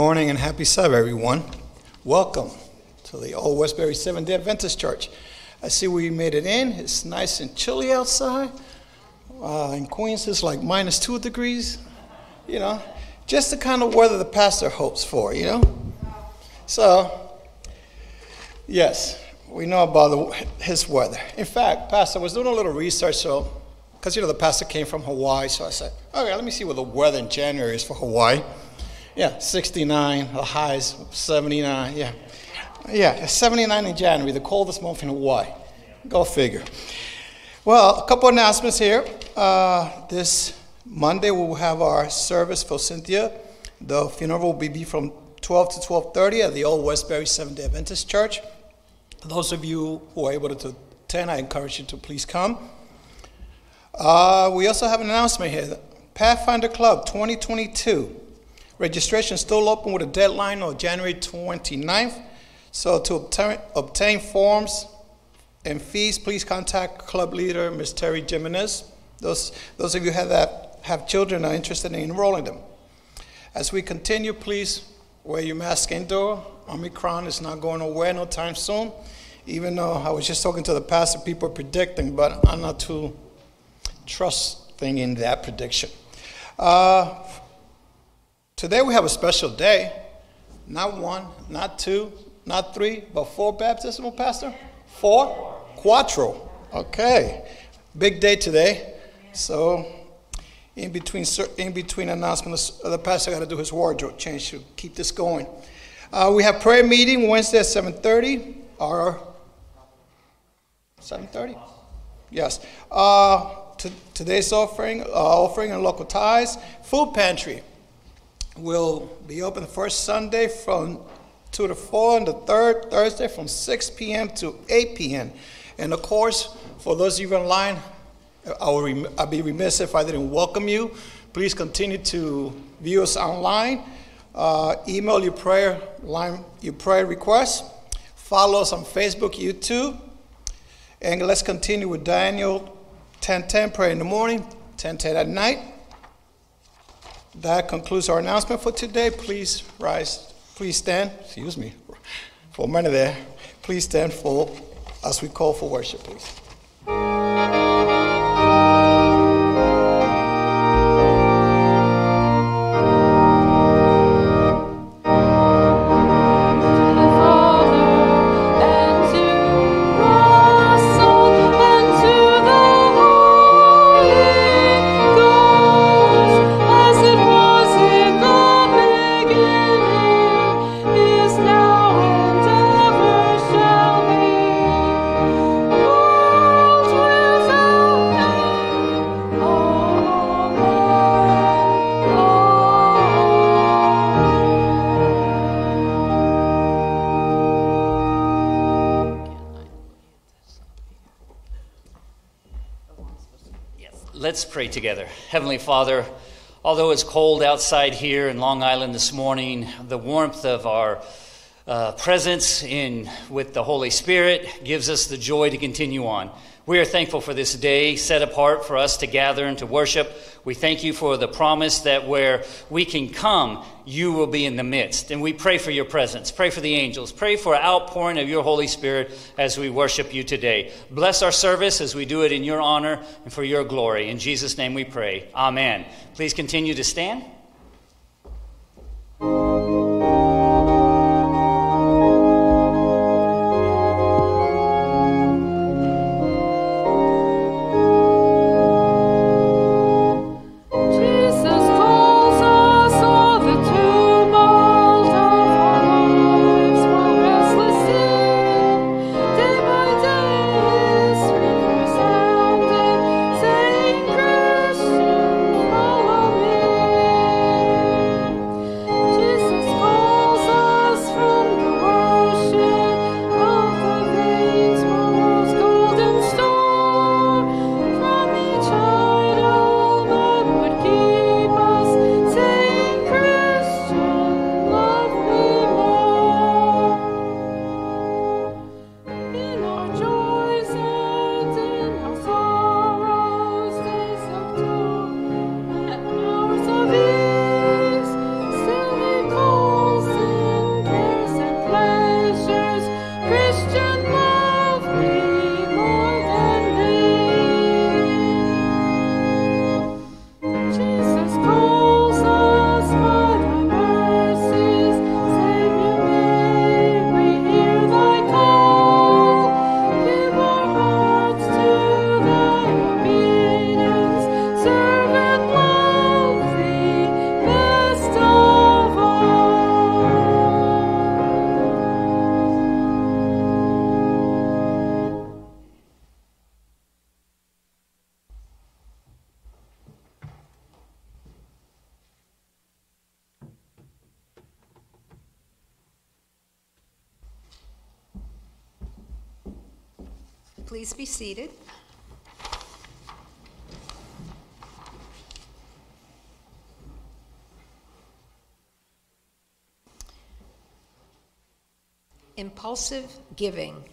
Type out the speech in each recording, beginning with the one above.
Morning and happy Sabbath, everyone. Welcome to the Old Westbury Seventh day Adventist Church. I see we made it in. It's nice and chilly outside. Uh, in Queens, it's like minus two degrees. You know, just the kind of weather the pastor hopes for, you know? So, yes, we know about the, his weather. In fact, Pastor, was doing a little research, so because you know the pastor came from Hawaii, so I said, okay, let me see what the weather in January is for Hawaii. Yeah, 69, the highs 79. Yeah, yeah, 79 in January, the coldest month in Hawaii. Go figure. Well, a couple announcements here. Uh, this Monday we will have our service for Cynthia. The funeral will be from 12 to 12:30 at the Old Westbury Seventh Day Adventist Church. Those of you who are able to attend, I encourage you to please come. Uh, we also have an announcement here. Pathfinder Club 2022. Registration is still open with a deadline of January 29th. So to obtain, obtain forms and fees, please contact club leader, Ms. Terry Jimenez. Those, those of you have, that, have children are interested in enrolling them. As we continue, please wear your mask indoor. Omicron is not going away no time soon. Even though I was just talking to the pastor, people are predicting, but I'm not too trusting in that prediction. Uh, today we have a special day. Not one, not two, not three, but four baptismal, Pastor? Four? Quattro. Okay. Big day today. So, in between, in between announcements, the pastor got to do his wardrobe change to keep this going. Uh, we have prayer meeting Wednesday at 7.30. Or 7.30? Yes. Uh, today's offering, uh, offering and local ties. Food pantry will be open the first Sunday from 2 to 4, and the third Thursday from 6 p.m. to 8 p.m. And of course, for those of you online, I will I'd be remiss if I didn't welcome you. Please continue to view us online. Uh, email your prayer line, your prayer requests. Follow us on Facebook, YouTube, and let's continue with Daniel 10:10 prayer in the morning, 10:10 at night. That concludes our announcement for today. Please rise. Please stand. Excuse me. For a minute there. Please stand for as we call for worship, please. Let's pray together. Heavenly Father, although it's cold outside here in Long Island this morning, the warmth of our uh, presence in with the Holy Spirit gives us the joy to continue on. We are thankful for this day set apart for us to gather and to worship. We thank you for the promise that where we can come, you will be in the midst. And we pray for your presence. Pray for the angels. Pray for an outpouring of your Holy Spirit as we worship you today. Bless our service as we do it in your honor and for your glory. In Jesus' name we pray. Amen. Please continue to stand. Impulsive giving.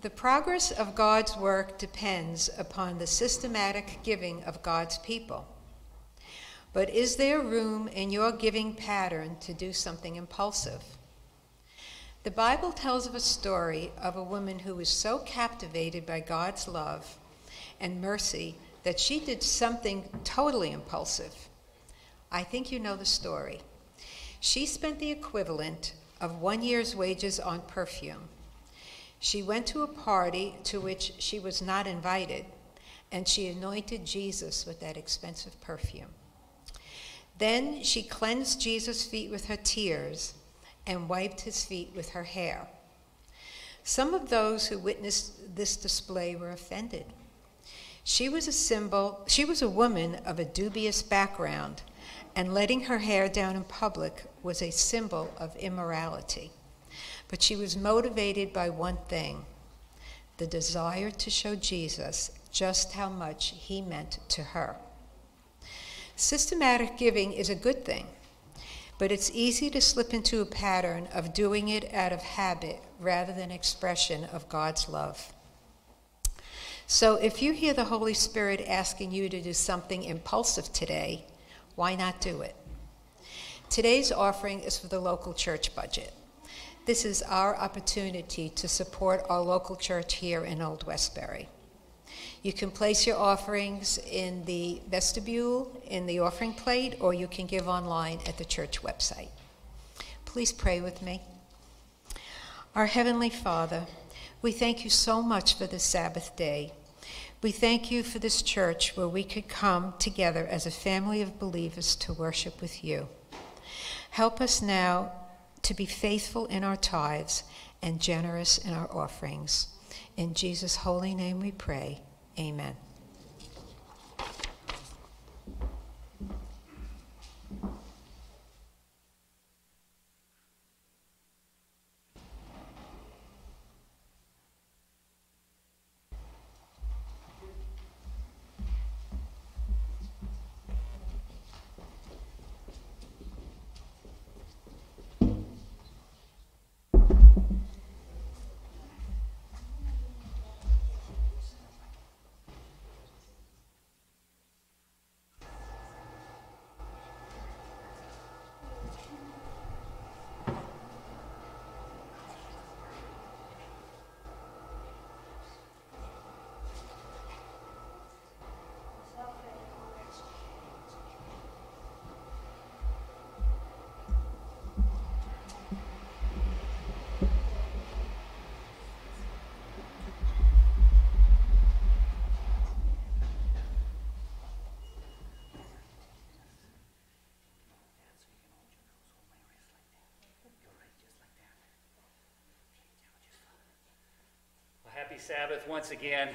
The progress of God's work depends upon the systematic giving of God's people. But is there room in your giving pattern to do something impulsive? The Bible tells of a story of a woman who was so captivated by God's love and mercy that she did something totally impulsive. I think you know the story. She spent the equivalent of one year's wages on perfume. She went to a party to which she was not invited, and she anointed Jesus with that expensive perfume. Then she cleansed Jesus' feet with her tears and wiped his feet with her hair. Some of those who witnessed this display were offended. She was a symbol, she was a woman of a dubious background, and letting her hair down in public was a symbol of immorality. But she was motivated by one thing the desire to show Jesus just how much he meant to her. Systematic giving is a good thing, but it's easy to slip into a pattern of doing it out of habit rather than expression of God's love. So if you hear the Holy Spirit asking you to do something impulsive today, why not do it? Today's offering is for the local church budget. This is our opportunity to support our local church here in Old Westbury. You can place your offerings in the vestibule, in the offering plate, or you can give online at the church website. Please pray with me. Our Heavenly Father, we thank you so much for this Sabbath day. We thank you for this church where we could come together as a family of believers to worship with you. Help us now to be faithful in our tithes and generous in our offerings. In Jesus' holy name we pray. Amen. Happy Sabbath once again.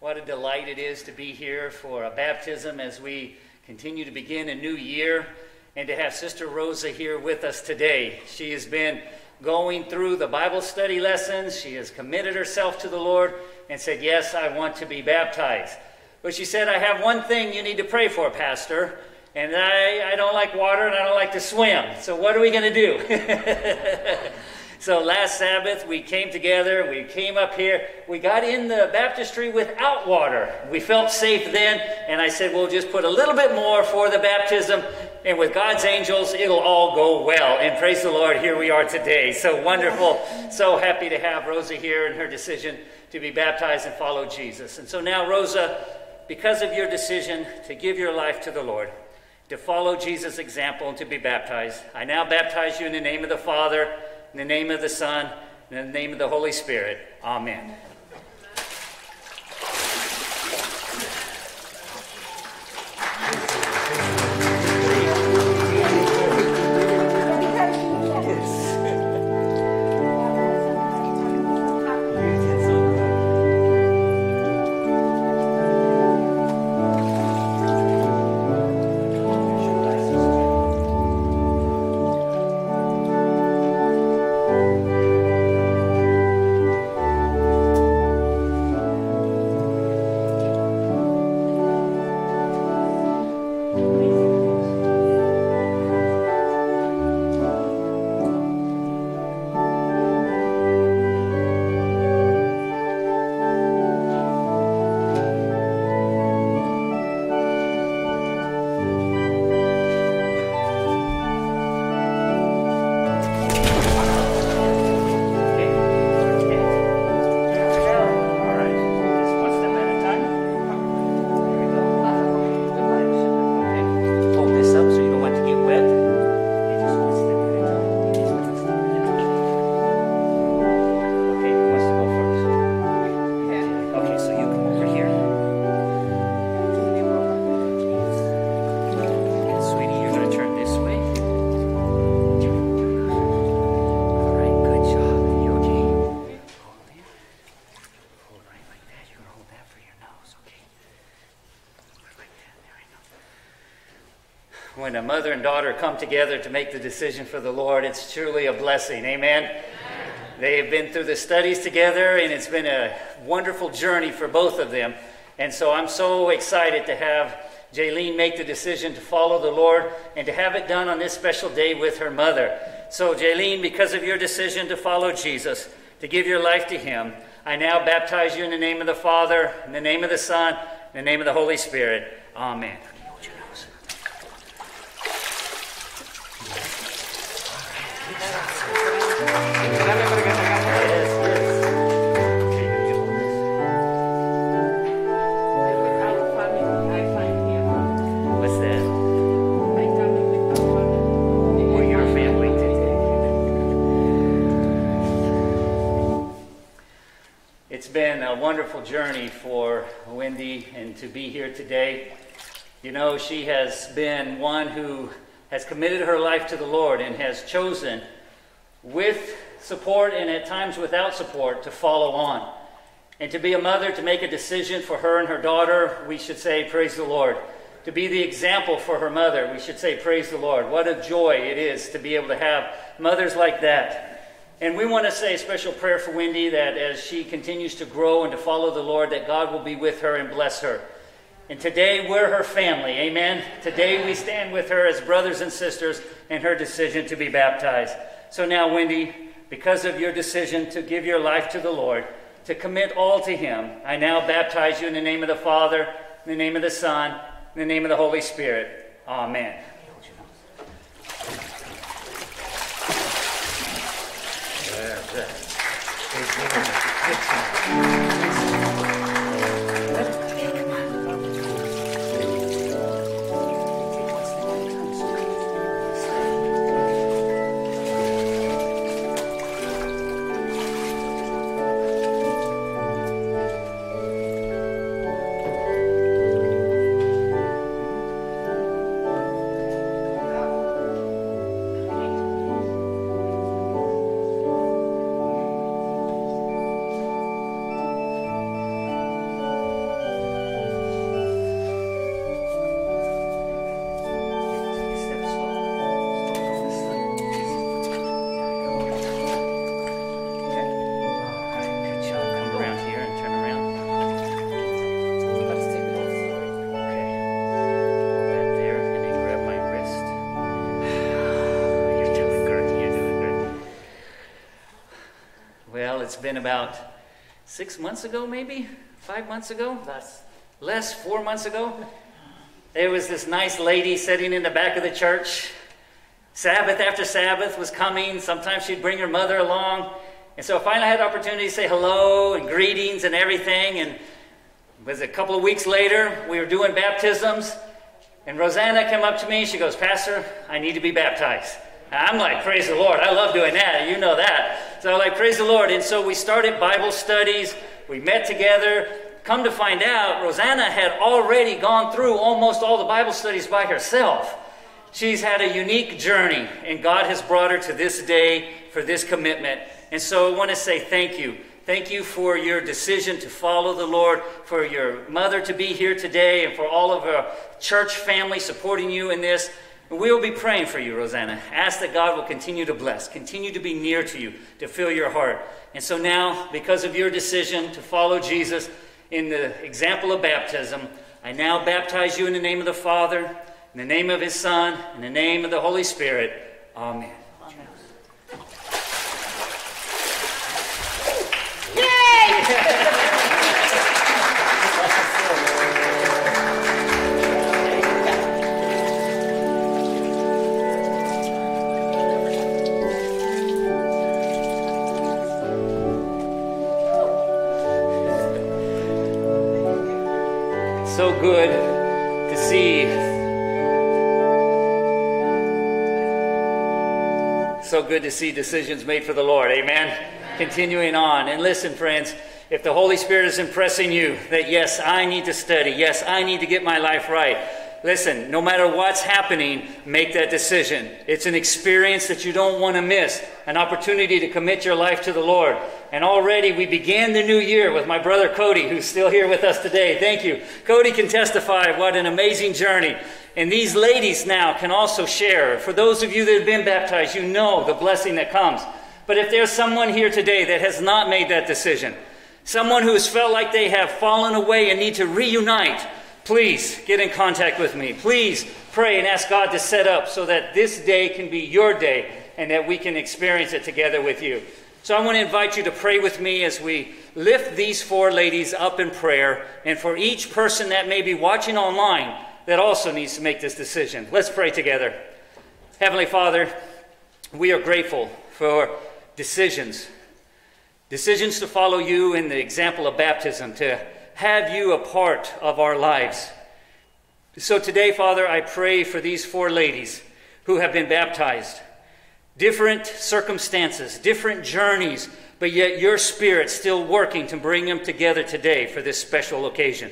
What a delight it is to be here for a baptism as we continue to begin a new year and to have Sister Rosa here with us today. She has been going through the Bible study lessons. She has committed herself to the Lord and said, Yes, I want to be baptized. But she said, I have one thing you need to pray for, Pastor. And I, I don't like water and I don't like to swim. So what are we going to do? So last Sabbath, we came together, we came up here, we got in the baptistry without water. We felt safe then, and I said, we'll just put a little bit more for the baptism, and with God's angels, it'll all go well. And praise the Lord, here we are today. So wonderful. So happy to have Rosa here and her decision to be baptized and follow Jesus. And so now, Rosa, because of your decision to give your life to the Lord, to follow Jesus' example and to be baptized, I now baptize you in the name of the Father in the name of the Son, in the name of the Holy Spirit. Amen. Mother and daughter come together to make the decision for the Lord, it's truly a blessing. Amen. They have been through the studies together, and it's been a wonderful journey for both of them. And so I'm so excited to have Jaylene make the decision to follow the Lord and to have it done on this special day with her mother. So, Jaylene, because of your decision to follow Jesus, to give your life to Him, I now baptize you in the name of the Father, in the name of the Son, in the name of the Holy Spirit. Amen. Wonderful journey for Wendy and to be here today. You know, she has been one who has committed her life to the Lord and has chosen, with support and at times without support, to follow on. And to be a mother, to make a decision for her and her daughter, we should say, Praise the Lord. To be the example for her mother, we should say, Praise the Lord. What a joy it is to be able to have mothers like that. And we want to say a special prayer for Wendy that as she continues to grow and to follow the Lord, that God will be with her and bless her. And today we're her family, amen? Today we stand with her as brothers and sisters in her decision to be baptized. So now, Wendy, because of your decision to give your life to the Lord, to commit all to Him, I now baptize you in the name of the Father, in the name of the Son, in the name of the Holy Spirit. Amen. Good it's been about six months ago, maybe five months ago. Less. Less. Four months ago. There was this nice lady sitting in the back of the church. Sabbath after Sabbath was coming. Sometimes she'd bring her mother along. And so finally I had the opportunity to say hello and greetings and everything. And it was a couple of weeks later, we were doing baptisms. And Rosanna came up to me. She goes, Pastor, I need to be baptized. And I'm like, praise the Lord. I love doing that. You know that. So like, praise the Lord. And so we started Bible studies. We met together. Come to find out, Rosanna had already gone through almost all the Bible studies by herself. She's had a unique journey, and God has brought her to this day for this commitment. And so I want to say thank you. Thank you for your decision to follow the Lord, for your mother to be here today, and for all of our church family supporting you in this. We will be praying for you, Rosanna. Ask that God will continue to bless, continue to be near to you, to fill your heart. And so now, because of your decision to follow Jesus in the example of baptism, I now baptize you in the name of the Father, in the name of His Son, in the name of the Holy Spirit. Amen. Good to see. So good to see decisions made for the Lord. Amen. Continuing on. And listen, friends, if the Holy Spirit is impressing you that yes, I need to study, yes, I need to get my life right, Listen, no matter what's happening, make that decision. It's an experience that you don't want to miss, an opportunity to commit your life to the Lord. And already we began the new year with my brother Cody, who's still here with us today. Thank you. Cody can testify what an amazing journey. And these ladies now can also share. For those of you that have been baptized, you know the blessing that comes. But if there's someone here today that has not made that decision, someone who has felt like they have fallen away and need to reunite, please get in contact with me. Please pray and ask God to set up so that this day can be your day and that we can experience it together with you. So I want to invite you to pray with me as we lift these four ladies up in prayer, and for each person that may be watching online that also needs to make this decision. Let's pray together. Heavenly Father, we are grateful for decisions. Decisions to follow you in the example of baptism, to have you a part of our lives. So today, Father, I pray for these four ladies who have been baptized. Different circumstances, different journeys, but yet your Spirit still working to bring them together today for this special occasion.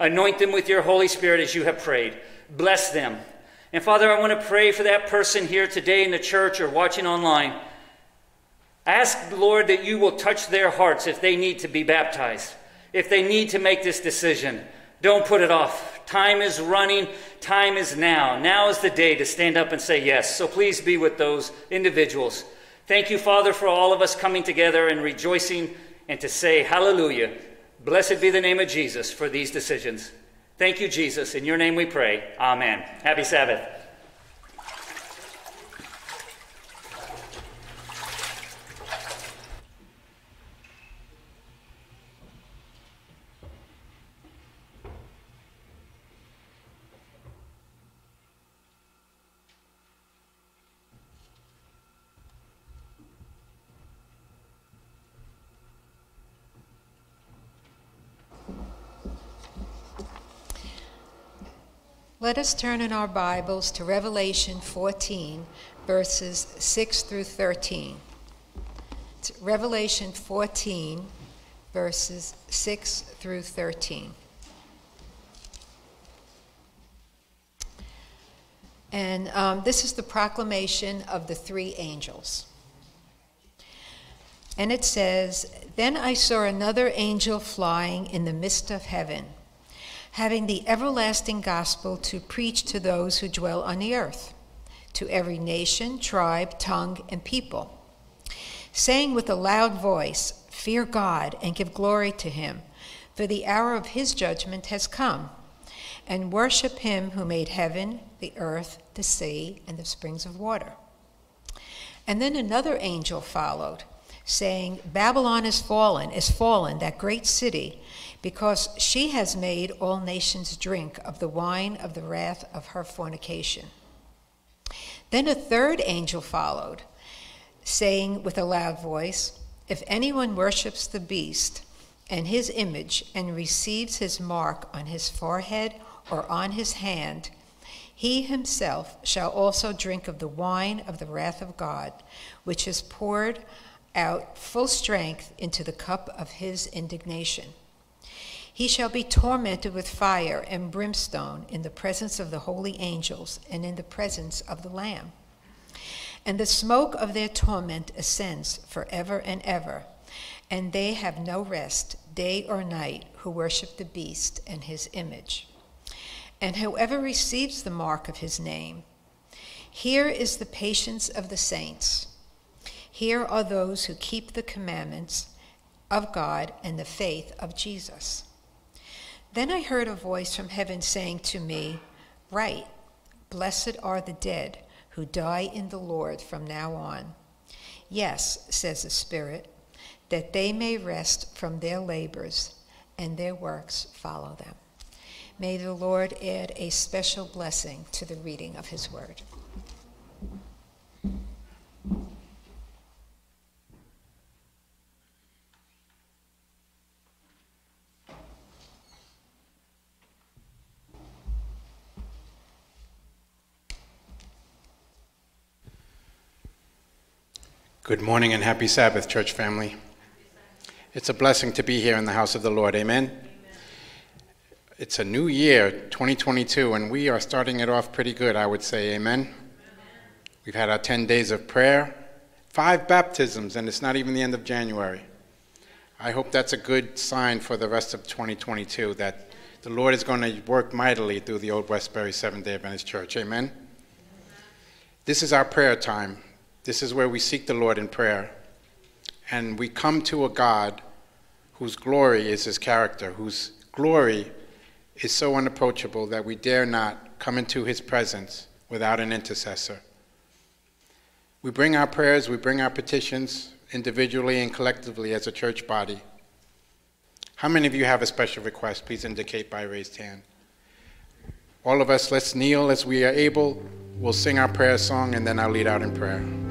Anoint them with your Holy Spirit as you have prayed. Bless them. And Father, I want to pray for that person here today in the church or watching online Ask, Lord, that you will touch their hearts if they need to be baptized, if they need to make this decision. Don't put it off. Time is running. Time is now. Now is the day to stand up and say yes. So please be with those individuals. Thank you, Father, for all of us coming together and rejoicing and to say hallelujah. Blessed be the name of Jesus for these decisions. Thank you, Jesus. In your name we pray. Amen. Happy Sabbath. Let us turn in our Bibles to Revelation 14, verses 6 through 13. It's Revelation 14, verses 6 through 13. And um, this is the proclamation of the three angels. And it says, Then I saw another angel flying in the midst of heaven having the everlasting gospel to preach to those who dwell on the earth, to every nation, tribe, tongue, and people, saying with a loud voice, Fear God and give glory to him, for the hour of his judgment has come, and worship him who made heaven, the earth, the sea, and the springs of water. And then another angel followed, saying, Babylon is fallen, is fallen, that great city because she has made all nations drink of the wine of the wrath of her fornication. Then a third angel followed, saying with a loud voice, If anyone worships the beast and his image and receives his mark on his forehead or on his hand, he himself shall also drink of the wine of the wrath of God, which is poured out full strength into the cup of his indignation. He shall be tormented with fire and brimstone in the presence of the holy angels and in the presence of the Lamb. And the smoke of their torment ascends forever and ever, and they have no rest day or night who worship the beast and his image. And whoever receives the mark of his name, here is the patience of the saints. Here are those who keep the commandments of God and the faith of Jesus. Then I heard a voice from heaven saying to me, Write, blessed are the dead who die in the Lord from now on. Yes, says the Spirit, that they may rest from their labors and their works follow them. May the Lord add a special blessing to the reading of his word. Good morning and happy Sabbath, church family. It's a blessing to be here in the house of the Lord. Amen. Amen. It's a new year, 2022, and we are starting it off pretty good, I would say. Amen. Amen. We've had our 10 days of prayer, five baptisms, and it's not even the end of January. I hope that's a good sign for the rest of 2022 that the Lord is going to work mightily through the Old Westbury Seventh day Adventist Church. Amen. This is our prayer time. This is where we seek the Lord in prayer. And we come to a God whose glory is his character, whose glory is so unapproachable that we dare not come into his presence without an intercessor. We bring our prayers, we bring our petitions individually and collectively as a church body. How many of you have a special request? Please indicate by raised hand. All of us, let's kneel as we are able. We'll sing our prayer song and then I'll lead out in prayer.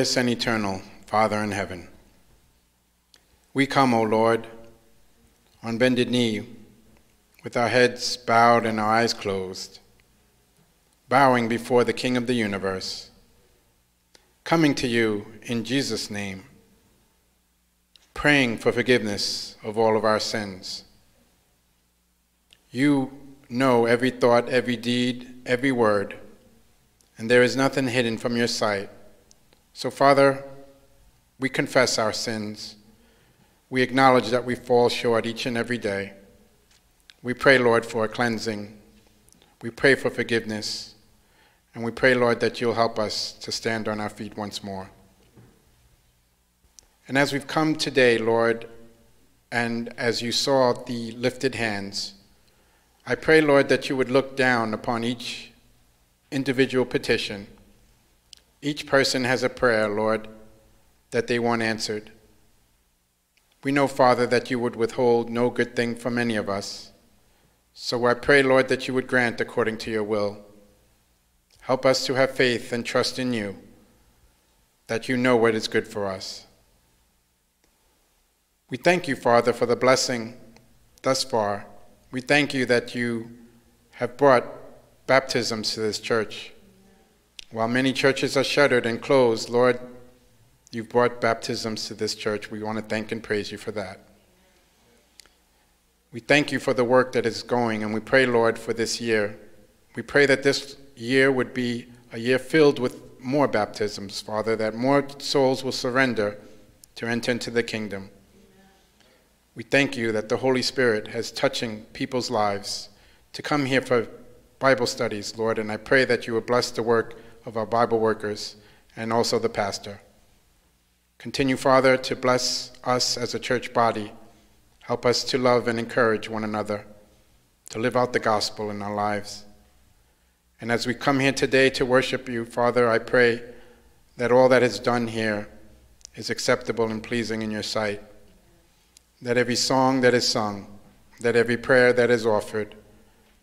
Glorious and eternal Father in heaven. We come, O Lord, on bended knee, with our heads bowed and our eyes closed, bowing before the King of the universe, coming to you in Jesus' name, praying for forgiveness of all of our sins. You know every thought, every deed, every word, and there is nothing hidden from your sight. So, Father, we confess our sins. We acknowledge that we fall short each and every day. We pray, Lord, for a cleansing. We pray for forgiveness. And we pray, Lord, that you'll help us to stand on our feet once more. And as we've come today, Lord, and as you saw the lifted hands, I pray, Lord, that you would look down upon each individual petition each person has a prayer, Lord, that they want answered. We know, Father, that you would withhold no good thing from any of us. So I pray, Lord, that you would grant according to your will. Help us to have faith and trust in you, that you know what is good for us. We thank you, Father, for the blessing thus far. We thank you that you have brought baptisms to this church. While many churches are shuttered and closed, Lord, you've brought baptisms to this church. We want to thank and praise you for that. We thank you for the work that is going, and we pray, Lord, for this year. We pray that this year would be a year filled with more baptisms, Father, that more souls will surrender to enter into the kingdom. We thank you that the Holy Spirit has touching people's lives to come here for Bible studies, Lord, and I pray that you will bless the work of our Bible workers and also the pastor. Continue, Father, to bless us as a church body. Help us to love and encourage one another, to live out the gospel in our lives. And as we come here today to worship you, Father, I pray that all that is done here is acceptable and pleasing in your sight. That every song that is sung, that every prayer that is offered,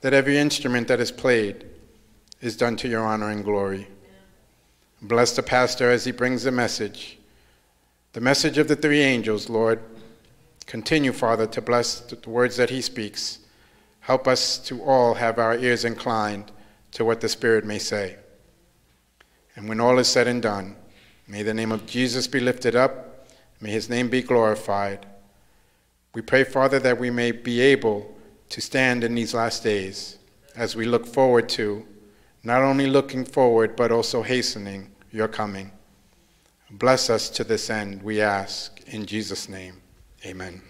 that every instrument that is played, is done to your honor and glory. Bless the pastor as he brings the message, the message of the three angels, Lord. Continue, Father, to bless the words that he speaks. Help us to all have our ears inclined to what the Spirit may say. And when all is said and done, May the name of Jesus be lifted up. May his name be glorified. We pray, Father, that we may be able to stand in these last days as we look forward to, not only looking forward, but also hastening your coming. Bless us to this end, we ask. In Jesus' name, amen.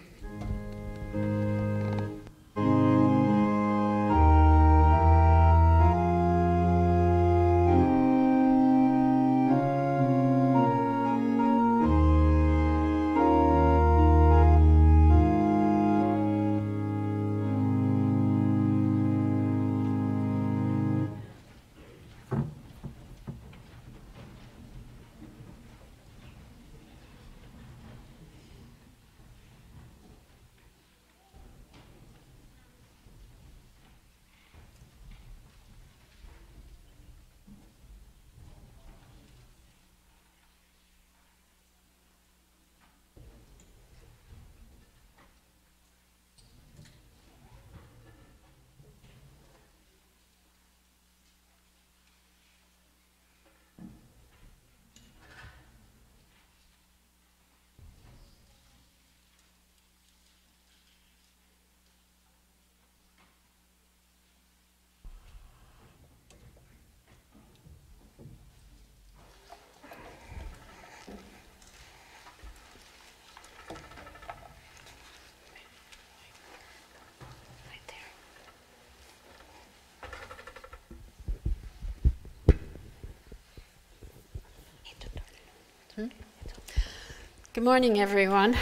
Good morning, everyone.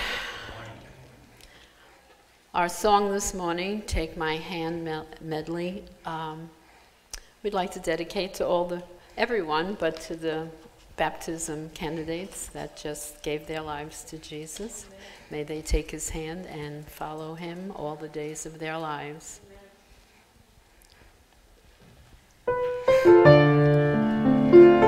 Our song this morning, Take My Hand medley, um, we'd like to dedicate to all the, everyone, but to the baptism candidates that just gave their lives to Jesus. May they take his hand and follow him all the days of their lives. Take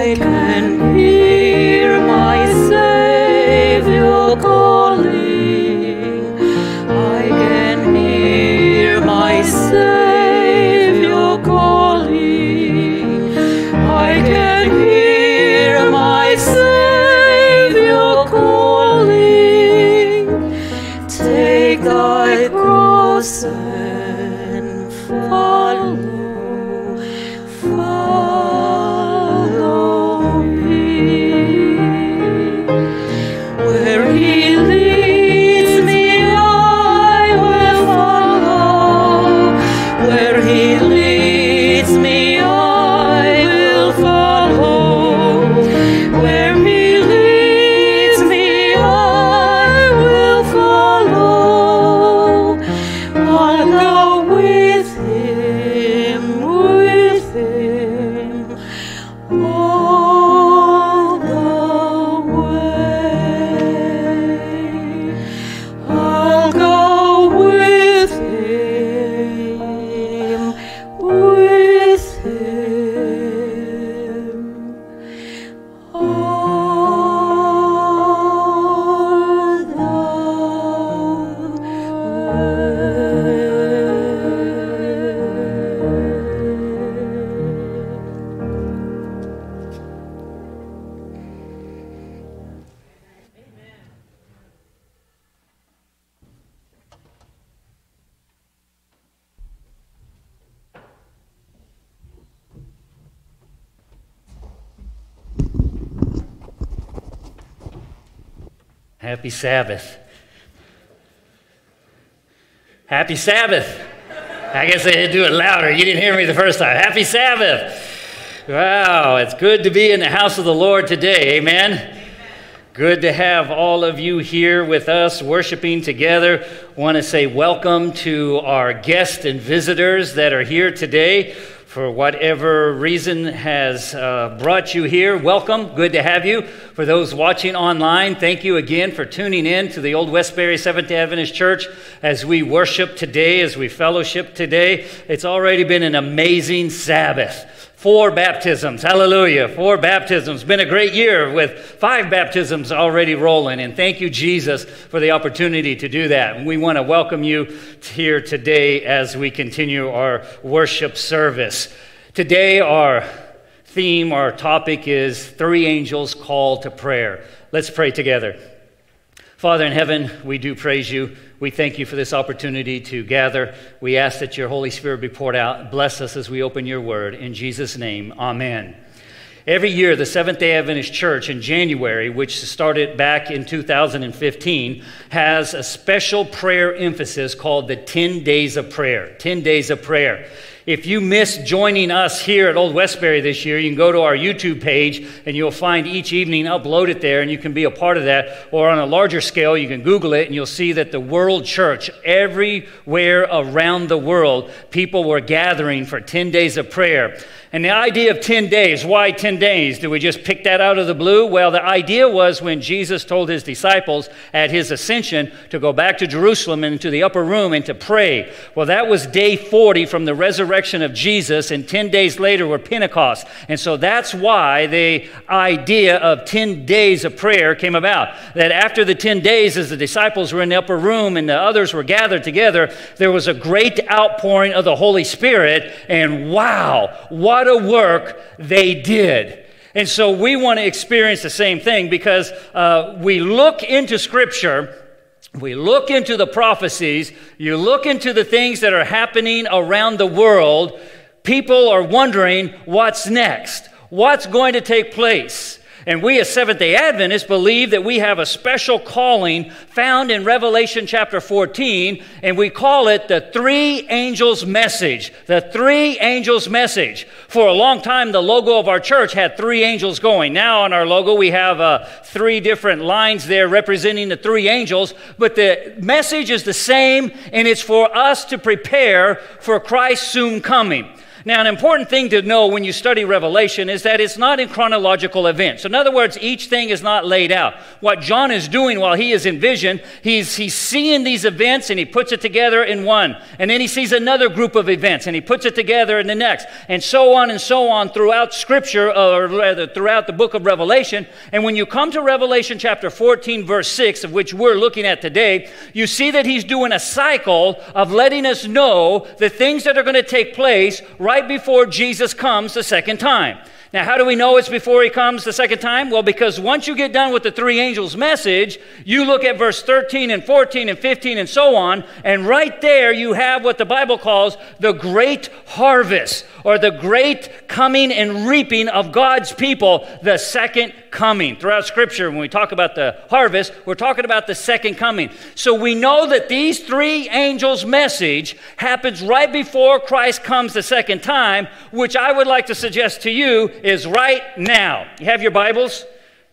I can be. Sabbath. Happy Sabbath. I guess I had to do it louder. You didn't hear me the first time. Happy Sabbath. Wow, it's good to be in the house of the Lord today. Amen. Good to have all of you here with us worshiping together. Want to say welcome to our guests and visitors that are here today for whatever reason has uh, brought you here. Welcome. Good to have you. For those watching online, thank you again for tuning in to the Old Westbury Seventh day Adventist Church as we worship today, as we fellowship today. It's already been an amazing Sabbath. Four baptisms. Hallelujah. Four baptisms. Been a great year with five baptisms already rolling. And thank you, Jesus, for the opportunity to do that. And we want to welcome you here today as we continue our worship service. Today, our theme, our topic is Three Angels Call to Prayer. Let's pray together. Father in heaven, we do praise you. We thank you for this opportunity to gather. We ask that your Holy Spirit be poured out. Bless us as we open your word. In Jesus' name, amen. Every year, the Seventh day Adventist Church in January, which started back in 2015, has a special prayer emphasis called the 10 Days of Prayer. 10 Days of Prayer. If you miss joining us here at Old Westbury this year, you can go to our YouTube page and you'll find each evening uploaded there and you can be a part of that. Or on a larger scale, you can Google it and you'll see that the World Church, everywhere around the world, people were gathering for 10 days of prayer. And the idea of 10 days, why 10 days? Did we just pick that out of the blue? Well, the idea was when Jesus told his disciples at his ascension to go back to Jerusalem and into the upper room and to pray. Well, that was day 40 from the resurrection of Jesus, and 10 days later were Pentecost. And so that's why the idea of 10 days of prayer came about. That after the 10 days, as the disciples were in the upper room and the others were gathered together, there was a great outpouring of the Holy Spirit, and wow, what a work they did. And so we want to experience the same thing because uh, we look into Scripture, we look into the prophecies, you look into the things that are happening around the world. People are wondering what's next, what's going to take place. And we as Seventh day Adventists believe that we have a special calling found in Revelation chapter 14, and we call it the three angels' message. The three angels' message. For a long time, the logo of our church had three angels going. Now, on our logo, we have uh, three different lines there representing the three angels, but the message is the same, and it's for us to prepare for Christ's soon coming. Now, an important thing to know when you study Revelation is that it's not in chronological events. In other words, each thing is not laid out. What John is doing while he is in vision, he's, he's seeing these events and he puts it together in one. And then he sees another group of events and he puts it together in the next. And so on and so on throughout Scripture, or rather throughout the book of Revelation. And when you come to Revelation chapter 14, verse 6, of which we're looking at today, you see that he's doing a cycle of letting us know the things that are going to take place right before Jesus comes the second time. Now, how do we know it's before he comes the second time? Well, because once you get done with the three angels' message, you look at verse 13 and 14 and 15 and so on, and right there you have what the Bible calls the great harvest or the great coming and reaping of God's people, the second coming. Throughout Scripture, when we talk about the harvest, we're talking about the second coming. So we know that these three angels' message happens right before Christ comes the second time, which I would like to suggest to you is right now. You have your Bibles?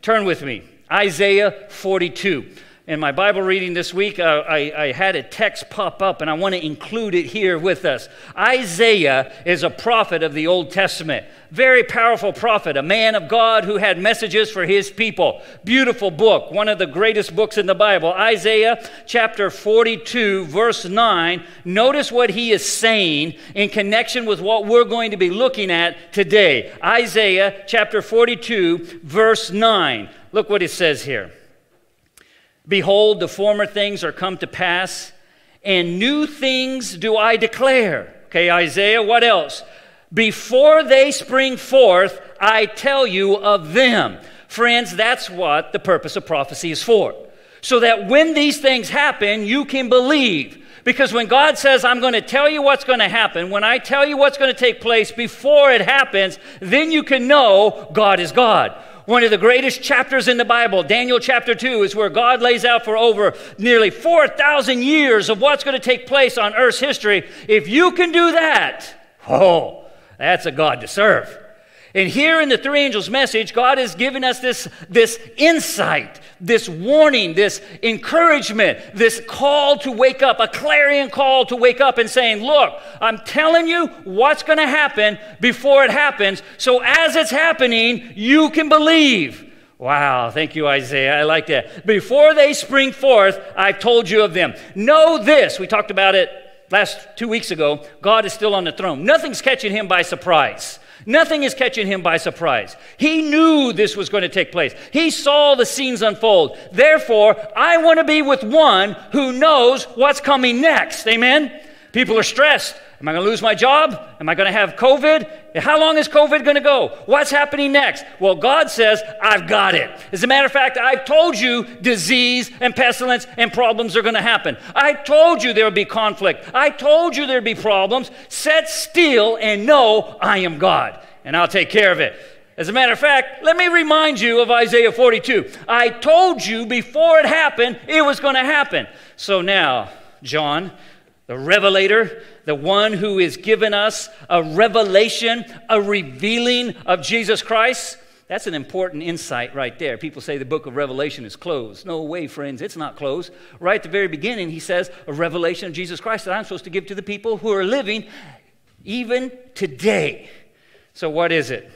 Turn with me. Isaiah 42. In my Bible reading this week, uh, I, I, had a text pop up, and I want to include it here with us. Isaiah is a prophet of the Old Testament, very powerful prophet, a man of God who had messages for his people. Beautiful book, one of the greatest books in the Bible. Isaiah chapter 42, verse 9. Notice what he is saying in connection with what we're going to be looking at today. Isaiah chapter 42, verse 9. Look what it says here. Behold, the former things are come to pass, and new things do I declare. Okay, Isaiah, what else? Before they spring forth, I tell you of them. Friends, that's what the purpose of prophecy is for. So that when these things happen, you can believe. Because when God says, I'm going to tell you what's going to happen, when I tell you what's going to take place before it happens, then you can know God is God. One of the greatest chapters in the Bible, Daniel chapter 2, is where God lays out for over nearly 4,000 years of what's going to take place on Earth's history. If you can do that, oh, that's a God to serve. And here in the three angels' message, God has given us this, this insight, this warning, this encouragement, this call to wake up, a clarion call to wake up and saying, Look, I'm telling you what's going to happen before it happens. So as it's happening, you can believe. Wow, thank you, Isaiah. I like that. Before they spring forth, I've told you of them. Know this. We talked about it last two weeks ago. God is still on the throne. Nothing's catching him by surprise. Nothing is catching him by surprise. He knew this was going to take place. He saw the scenes unfold. Therefore, I want to be with one who knows what's coming next. Amen? People are stressed. Am I going to lose my job? Am I going to have COVID? How long is COVID going to go? What's happening next? Well, God says, I've got it. As a matter of fact, I've told you disease and pestilence and problems are going to happen. I told you there would be conflict. I told you there'd be problems. Set still and know I am God, and I'll take care of it. As a matter of fact, let me remind you of Isaiah 42. I told you before it happened, it was going to happen. So now, John, the revelator, the one who has given us a revelation, a revealing of Jesus Christ. That's an important insight right there. People say the book of Revelation is closed. No way, friends, it's not closed. Right at the very beginning, he says a revelation of Jesus Christ that I'm supposed to give to the people who are living even today. So, what is it?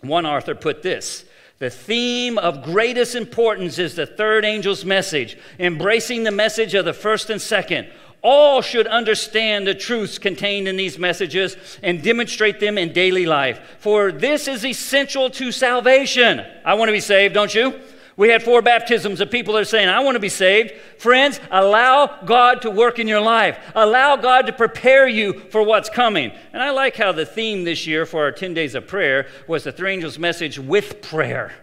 One author put this the theme of greatest importance is the third angel's message, embracing the message of the first and second. All should understand the truths contained in these messages and demonstrate them in daily life, for this is essential to salvation. I want to be saved, don't you? We had four baptisms of people that are saying, I want to be saved. Friends, allow God to work in your life. Allow God to prepare you for what's coming. And I like how the theme this year for our 10 days of prayer was the three angels' message with prayer.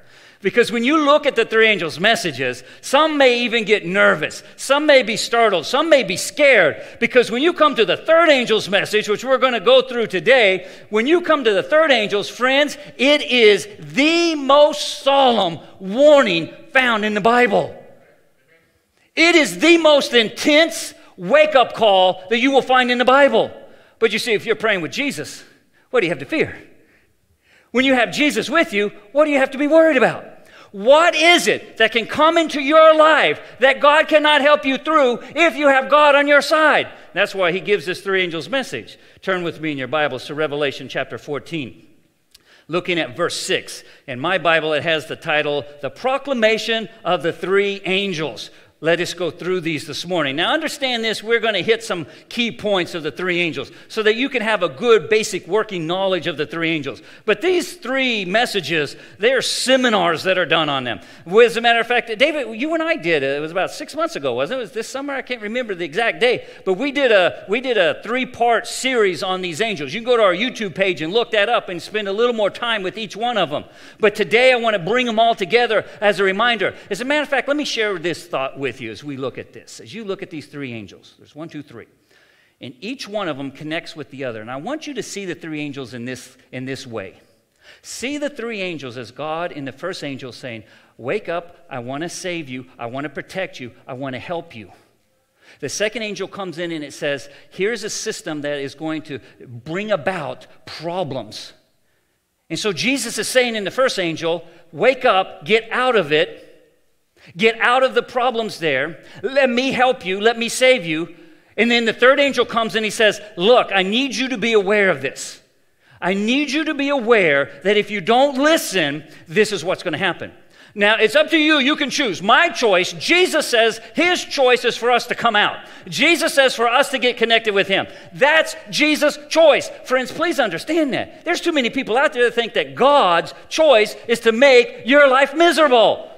Because when you look at the three angels' messages, some may even get nervous. Some may be startled. Some may be scared. Because when you come to the third angel's message, which we're going to go through today, when you come to the third angel's, friends, it is the most solemn warning found in the Bible. It is the most intense wake up call that you will find in the Bible. But you see, if you're praying with Jesus, what do you have to fear? When you have Jesus with you, what do you have to be worried about? What is it that can come into your life that God cannot help you through if you have God on your side? That's why he gives this three angels message. Turn with me in your Bibles to Revelation chapter 14. Looking at verse 6. In my Bible, it has the title, The Proclamation of the Three Angels let us go through these this morning. Now, understand this, we're going to hit some key points of the three angels so that you can have a good basic working knowledge of the three angels. But these three messages, they're seminars that are done on them. As a matter of fact, David, you and I did it. Was about six months ago, wasn't it? It was this summer. I can't remember the exact day. But we did a, we did a three part series on these angels. You can go to our YouTube page and look that up and spend a little more time with each one of them. But today, I want to bring them all together as a reminder. As a matter of fact, let me share this thought with with you as we look at this. As you look at these three angels, there's one, two, three. And each one of them connects with the other. And I want you to see the three angels in this, in this way. See the three angels as God in the first angel saying, Wake up, I want to save you, I want to protect you, I want to help you. The second angel comes in and it says, Here's a system that is going to bring about problems. And so Jesus is saying in the first angel, Wake up, get out of it, Get out of the problems there. Let me help you. Let me save you. And then the third angel comes and he says, Look, I need you to be aware of this. I need you to be aware that if you don't listen, this is what's going to happen. Now, it's up to you. You can choose. My choice, Jesus says his choice is for us to come out. Jesus says for us to get connected with him. That's Jesus' choice. Friends, please understand that. There's too many people out there that think that God's choice is to make your life miserable.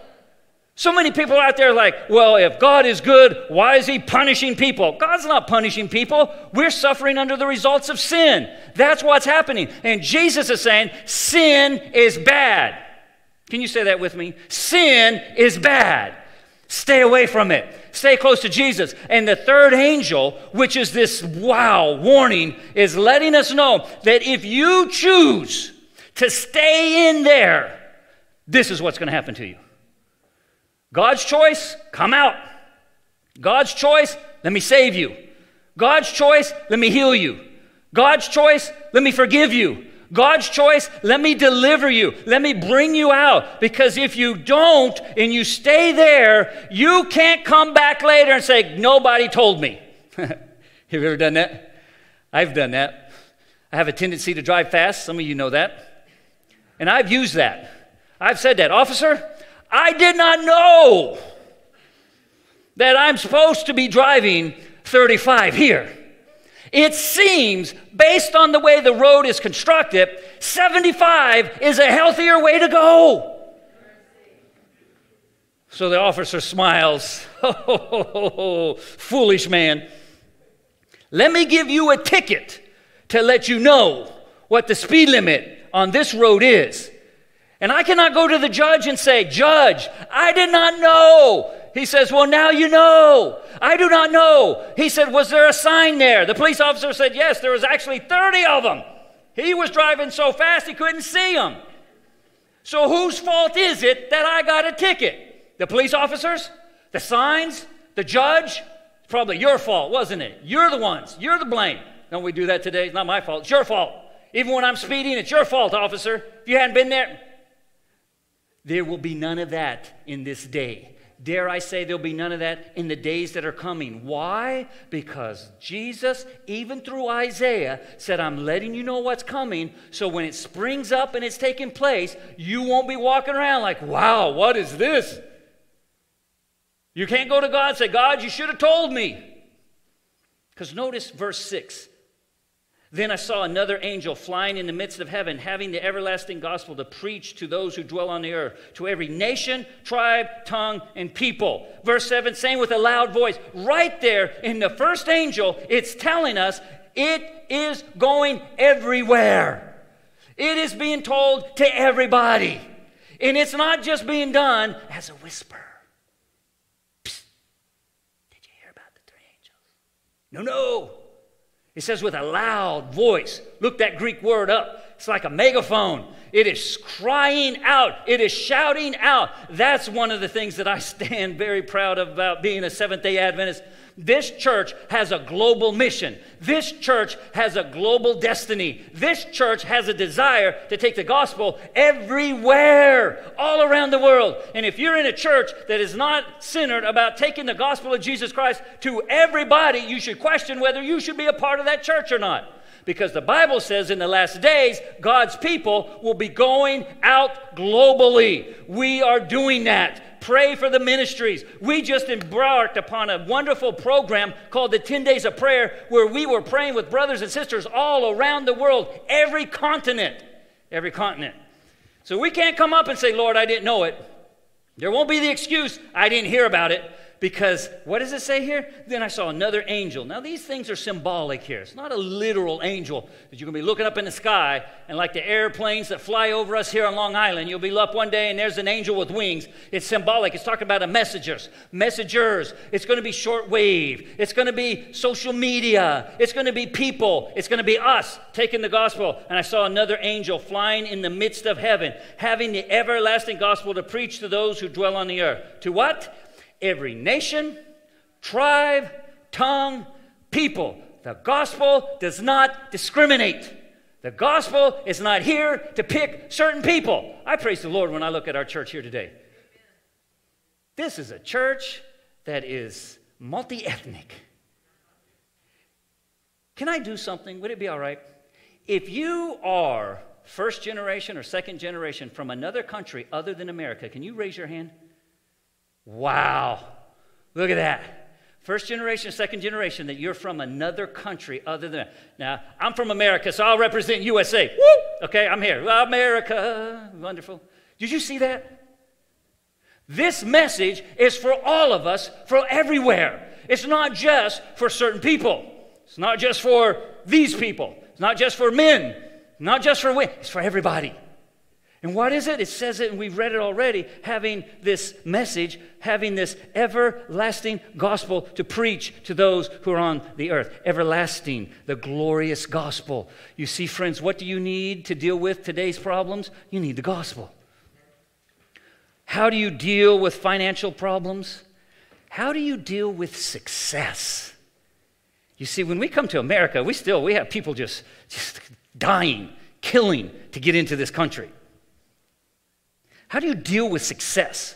So many people out there are like, well, if God is good, why is he punishing people? God's not punishing people. We're suffering under the results of sin. That's what's happening. And Jesus is saying, sin is bad. Can you say that with me? Sin is bad. Stay away from it. Stay close to Jesus. And the third angel, which is this wow warning, is letting us know that if you choose to stay in there, this is what's going to happen to you. God's choice, come out. God's choice, let me save you. God's choice, let me heal you. God's choice, let me forgive you. God's choice, let me deliver you. Let me bring you out. Because if you don't and you stay there, you can't come back later and say, Nobody told me. Have you ever done that? I've done that. I have a tendency to drive fast. Some of you know that. And I've used that. I've said that. Officer, I did not know that I'm supposed to be driving 35 here. It seems, based on the way the road is constructed, 75 is a healthier way to go. So the officer smiles. Oh, foolish man. Let me give you a ticket to let you know what the speed limit on this road is. And I cannot go to the judge and say, Judge, I did not know. He says, Well, now you know. I do not know. He said, Was there a sign there? The police officer said, Yes, there was actually 30 of them. He was driving so fast he couldn't see them. So whose fault is it that I got a ticket? The police officers? The signs? The judge? Probably your fault, wasn't it? You're the ones. You're the blame. Don't we do that today? It's not my fault. It's your fault. Even when I'm speeding, it's your fault, officer. If you hadn't been there, there will be none of that in this day. Dare I say there'll be none of that in the days that are coming. Why? Because Jesus, even through Isaiah, said, I'm letting you know what's coming. So when it springs up and it's taking place, you won't be walking around like, wow, what is this? You can't go to God and say, God, you should have told me. Because notice verse 6 then I saw another angel flying in the midst of heaven, having the everlasting gospel to preach to those who dwell on the earth, to every nation, tribe, tongue, and people. Verse 7 saying with a loud voice, right there in the first angel, it's telling us it is going everywhere. It is being told to everybody. And it's not just being done as a whisper. Psst. Did you hear about the three angels? No, no. It says with a loud voice. Look that Greek word up. It's like a megaphone. It is crying out. It is shouting out. That's one of the things that I stand very proud of about being a Seventh day Adventist. This church has a global mission. This church has a global destiny. This church has a desire to take the gospel everywhere, all around the world. And if you're in a church that is not centered about taking the gospel of Jesus Christ to everybody, you should question whether you should be a part of that church or not. Because the Bible says in the last days, God's people will be going out globally. We are doing that pray for the ministries. We just embarked upon a wonderful program called the 10 Days of Prayer, where we were praying with brothers and sisters all around the world, every continent. Every continent. So we can't come up and say, Lord, I didn't know it. There won't be the excuse, I didn't hear about it because what does it say here? Then I saw another angel. Now, these things are symbolic here. It's not a literal angel that you're going to be looking up in the sky and like the airplanes that fly over us here on Long Island, you'll be up one day and there's an angel with wings. It's symbolic. It's talking about a messengers, messengers. It's going to be shortwave. It's going to be social media. It's going to be people. It's going to be us taking the gospel. And I saw another angel flying in the midst of heaven, having the everlasting gospel to preach to those who dwell on the earth. To what? Every nation, tribe, tongue, people. The gospel does not discriminate. The gospel is not here to pick certain people. I praise the Lord when I look at our church here today. This is a church that is multi ethnic. Can I do something? Would it be all right? If you are first generation or second generation from another country other than America, can you raise your hand? Wow. Look at that. First generation, second generation, that you're from another country other than. Now, I'm from America, so I'll represent USA. Woo! Okay, I'm here. America. Wonderful. Did you see that? This message is for all of us, for everywhere. It's not just for certain people. It's not just for these people. It's not just for men. Not just for women. It's for everybody. And what is it? It says it, and we've read it already, having this message, having this everlasting gospel to preach to those who are on the earth. Everlasting, the glorious gospel. You see, friends, what do you need to deal with today's problems? You need the gospel. How do you deal with financial problems? How do you deal with success? You see, when we come to America, we still we have people just, just dying, killing to get into this country. How do you deal with success?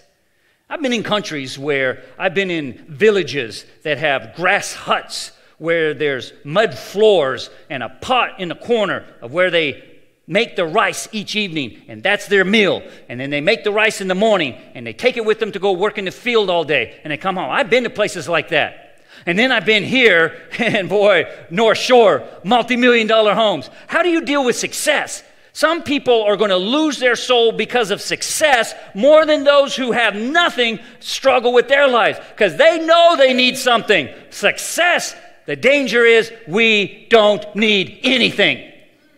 I've been in countries where I've been in villages that have grass huts where there's mud floors and a pot in the corner of where they make the rice each evening, and that's their meal. And then they make the rice in the morning, and they take it with them to go work in the field all day, and they come home. I've been to places like that. And then I've been here, and boy, North Shore, multi million dollar homes. How do you deal with success? Some people are going to lose their soul because of success more than those who have nothing struggle with their lives because they know they need something. Success, the danger is we don't need anything.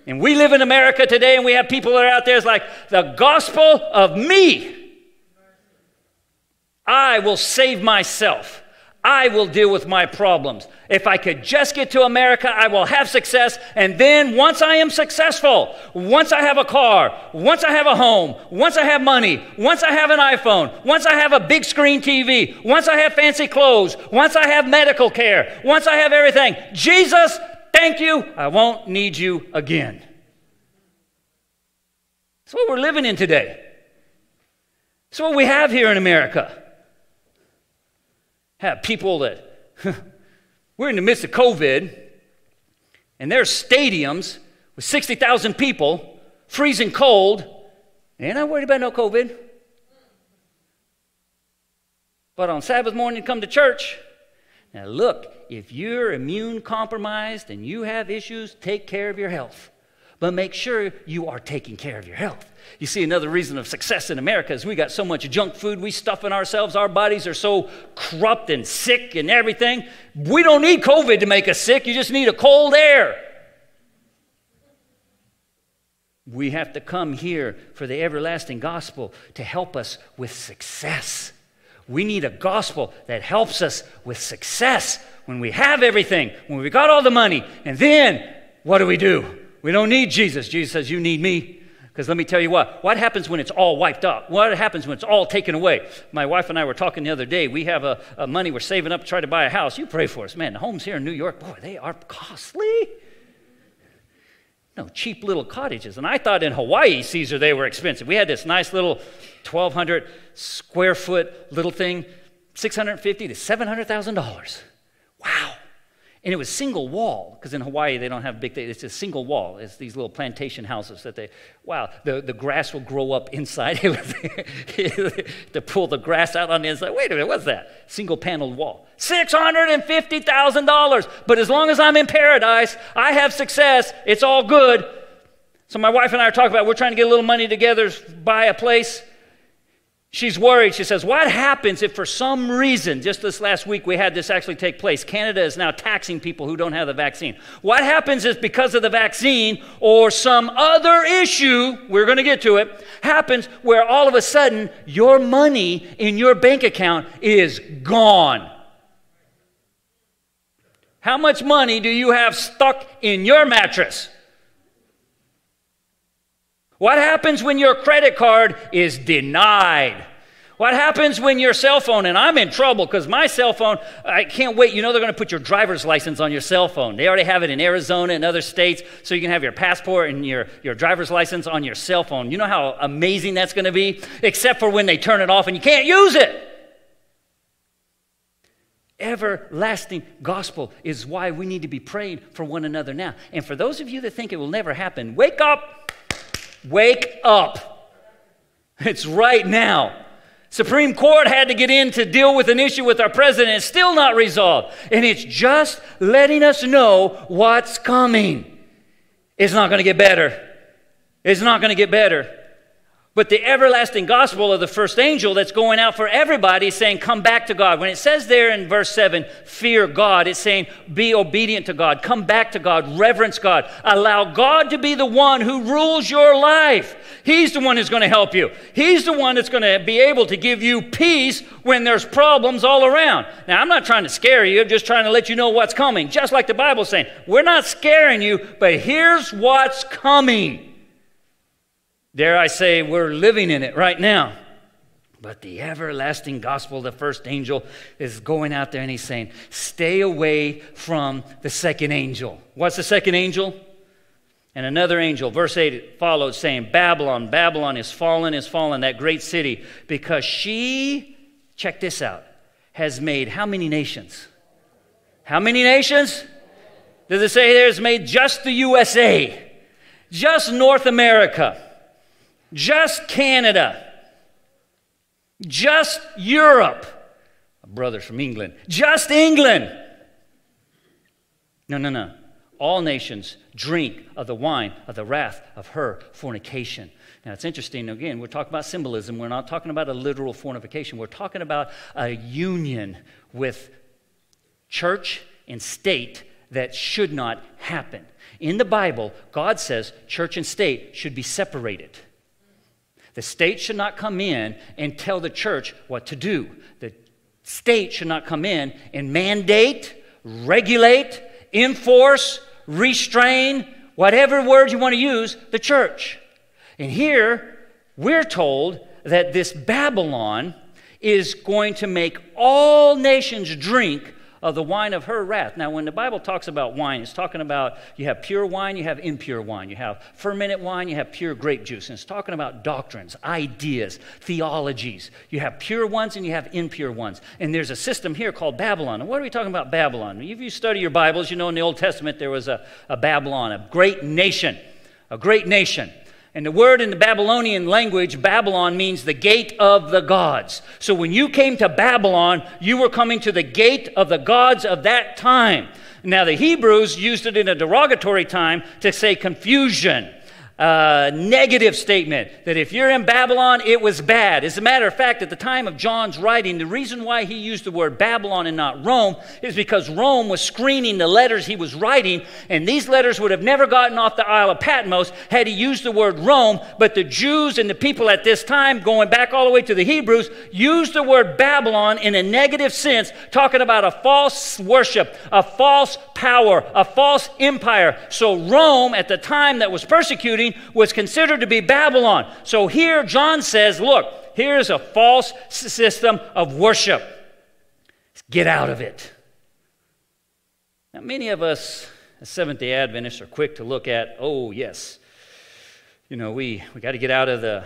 And we live in America today and we have people that are out there, it's like the gospel of me. I will save myself. I will deal with my problems. If I could just get to America, I will have success. And then once I am successful, once I have a car, once I have a home, once I have money, once I have an iPhone, once I have a big screen TV, once I have fancy clothes, once I have medical care, once I have everything, Jesus, thank you, I won't need you again. That's what we're living in today. That's what we have here in America have people that we're in the midst of COVID, and there's stadiums with 60,000 people, freezing cold. They're not worried about no COVID. But on Sabbath morning, come to church. Now, look, if you're immune compromised and you have issues, take care of your health. But make sure you are taking care of your health. You see, another reason of success in America is we got so much junk food we stuff in ourselves. Our bodies are so corrupt and sick and everything. We don't need COVID to make us sick, you just need a cold air. We have to come here for the everlasting gospel to help us with success. We need a gospel that helps us with success when we have everything, when we got all the money, and then what do we do? We don't need Jesus. Jesus says, You need me. Because let me tell you what, what happens when it's all wiped out? What happens when it's all taken away? My wife and I were talking the other day. We have a, a money we're saving up to try to buy a house. You pray for us. Man, the homes here in New York, boy, they are costly. No, cheap little cottages. And I thought in Hawaii, Caesar, they were expensive. We had this nice little 1,200 square foot little thing, 650 to $700,000. Wow. And it was single wall, because in Hawaii they don't have big, it's a single wall. It's these little plantation houses that they, wow, the, the grass will grow up inside. to pull the grass out on the inside. Wait a minute, what's that? Single paneled wall. $650,000. But as long as I'm in paradise, I have success, it's all good. So my wife and I are talking about, we're trying to get a little money together, buy a place. She's worried. She says, What happens if for some reason, just this last week we had this actually take place? Canada is now taxing people who don't have the vaccine. What happens is because of the vaccine or some other issue, we're going to get to it, happens where all of a sudden your money in your bank account is gone. How much money do you have stuck in your mattress? What happens when your credit card is denied? What happens when your cell phone, and I'm in trouble because my cell phone, I can't wait. You know, they're going to put your driver's license on your cell phone. They already have it in Arizona and other states, so you can have your passport and your, your driver's license on your cell phone. You know how amazing that's going to be? Except for when they turn it off and you can't use it. Everlasting gospel is why we need to be praying for one another now. And for those of you that think it will never happen, wake up. Wake up. It's right now. Supreme Court had to get in to deal with an issue with our president. It's still not resolved. And it's just letting us know what's coming. It's not going to get better. It's not going to get better. But the everlasting gospel of the first angel that's going out for everybody is saying, Come back to God. When it says there in verse 7, fear God, it's saying, Be obedient to God, come back to God, reverence God, allow God to be the one who rules your life. He's the one who's going to help you. He's the one that's going to be able to give you peace when there's problems all around. Now, I'm not trying to scare you, I'm just trying to let you know what's coming, just like the Bible's saying. We're not scaring you, but here's what's coming. Dare I say, we're living in it right now. But the everlasting gospel, the first angel, is going out there and he's saying, Stay away from the second angel. What's the second angel? And another angel, verse 8 followed, saying, Babylon, Babylon is fallen, is fallen, that great city, because she, check this out, has made how many nations? How many nations? Does it say there? It's made just the USA, just North America, just Canada, just Europe. Brothers from England, just England. No, no, no. All nations drink of the wine of the wrath of her fornication. Now, it's interesting. Again, we're talking about symbolism. We're not talking about a literal fornication. We're talking about a union with church and state that should not happen. In the Bible, God says church and state should be separated. The state should not come in and tell the church what to do. The state should not come in and mandate, regulate, enforce, restrain, whatever word you want to use, the church. And here, we're told that this Babylon is going to make all nations drink of the wine of her wrath. Now, when the Bible talks about wine, it's talking about you have pure wine, you have impure wine, you have fermented wine, you have pure grape juice. And it's talking about doctrines, ideas, theologies. You have pure ones and you have impure ones. And there's a system here called Babylon. And what are we talking about Babylon? If you study your Bibles, you know in the Old Testament there was a, a Babylon, a great nation, a great nation. And the word in the Babylonian language, Babylon, means the gate of the gods. So when you came to Babylon, you were coming to the gate of the gods of that time. Now, the Hebrews used it in a derogatory time to say confusion uh, negative statement that if you're in Babylon, it was bad. As a matter of fact, at the time of John's writing, the reason why he used the word Babylon and not Rome is because Rome was screening the letters he was writing, and these letters would have never gotten off the Isle of Patmos had he used the word Rome. But the Jews and the people at this time, going back all the way to the Hebrews, used the word Babylon in a negative sense, talking about a false worship, a false power, a false empire. So Rome, at the time that was persecuting, was considered to be Babylon. So here John says, look, here's a false system of worship. Get out of it. Now, many of us as Seventh day Adventists are quick to look at, oh, yes, you know, we, we got to get out of the,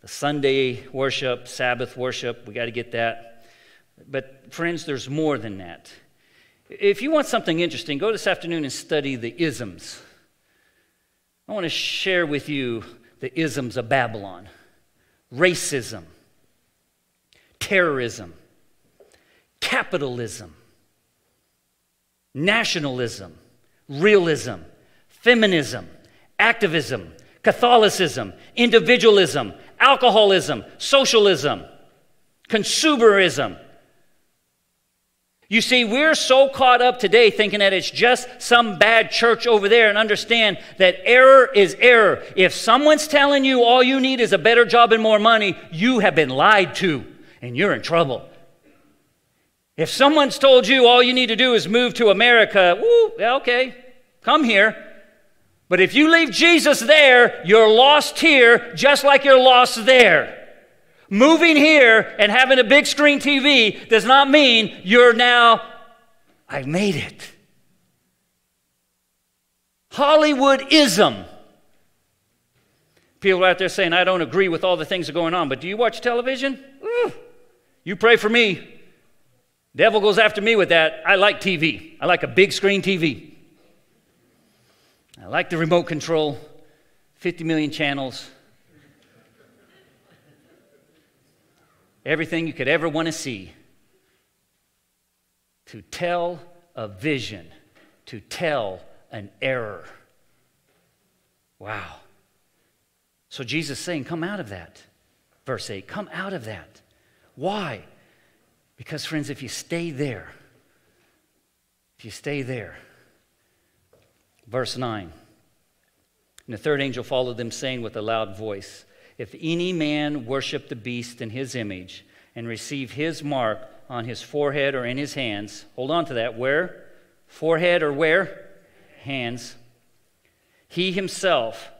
the Sunday worship, Sabbath worship, we got to get that. But, friends, there's more than that. If you want something interesting, go this afternoon and study the isms. I want to share with you the isms of Babylon. Racism, terrorism, capitalism, nationalism, realism, feminism, activism, Catholicism, individualism, alcoholism, socialism, consumerism, you see, we're so caught up today thinking that it's just some bad church over there and understand that error is error. If someone's telling you all you need is a better job and more money, you have been lied to and you're in trouble. If someone's told you all you need to do is move to America, woo, okay, come here. But if you leave Jesus there, you're lost here just like you're lost there. Moving here and having a big screen TV does not mean you're now, I've made it. Hollywoodism. People out there saying, I don't agree with all the things that are going on, but do you watch television? Ooh, you pray for me. Devil goes after me with that. I like TV. I like a big screen TV. I like the remote control, 50 million channels. Everything you could ever want to see, to tell a vision, to tell an error. Wow. So Jesus is saying, Come out of that. Verse 8, come out of that. Why? Because, friends, if you stay there, if you stay there, verse 9, and the third angel followed them, saying with a loud voice, if any man worship the beast in his image and receive his mark on his forehead or in his hands, hold on to that. Where? Forehead or where? Hands. He himself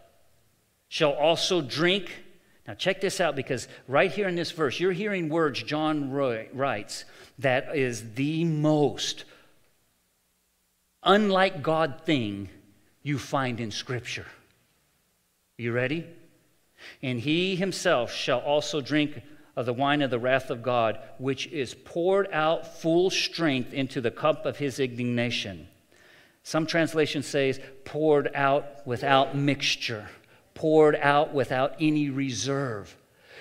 shall also drink Now, check this out because right here in this verse, you're hearing words John writes that is the most unlike God thing you find in Scripture. You ready? And he himself shall also drink of the wine of the wrath of God, which is poured out full strength into the cup of his indignation. Some translation says poured out without mixture, poured out without any reserve.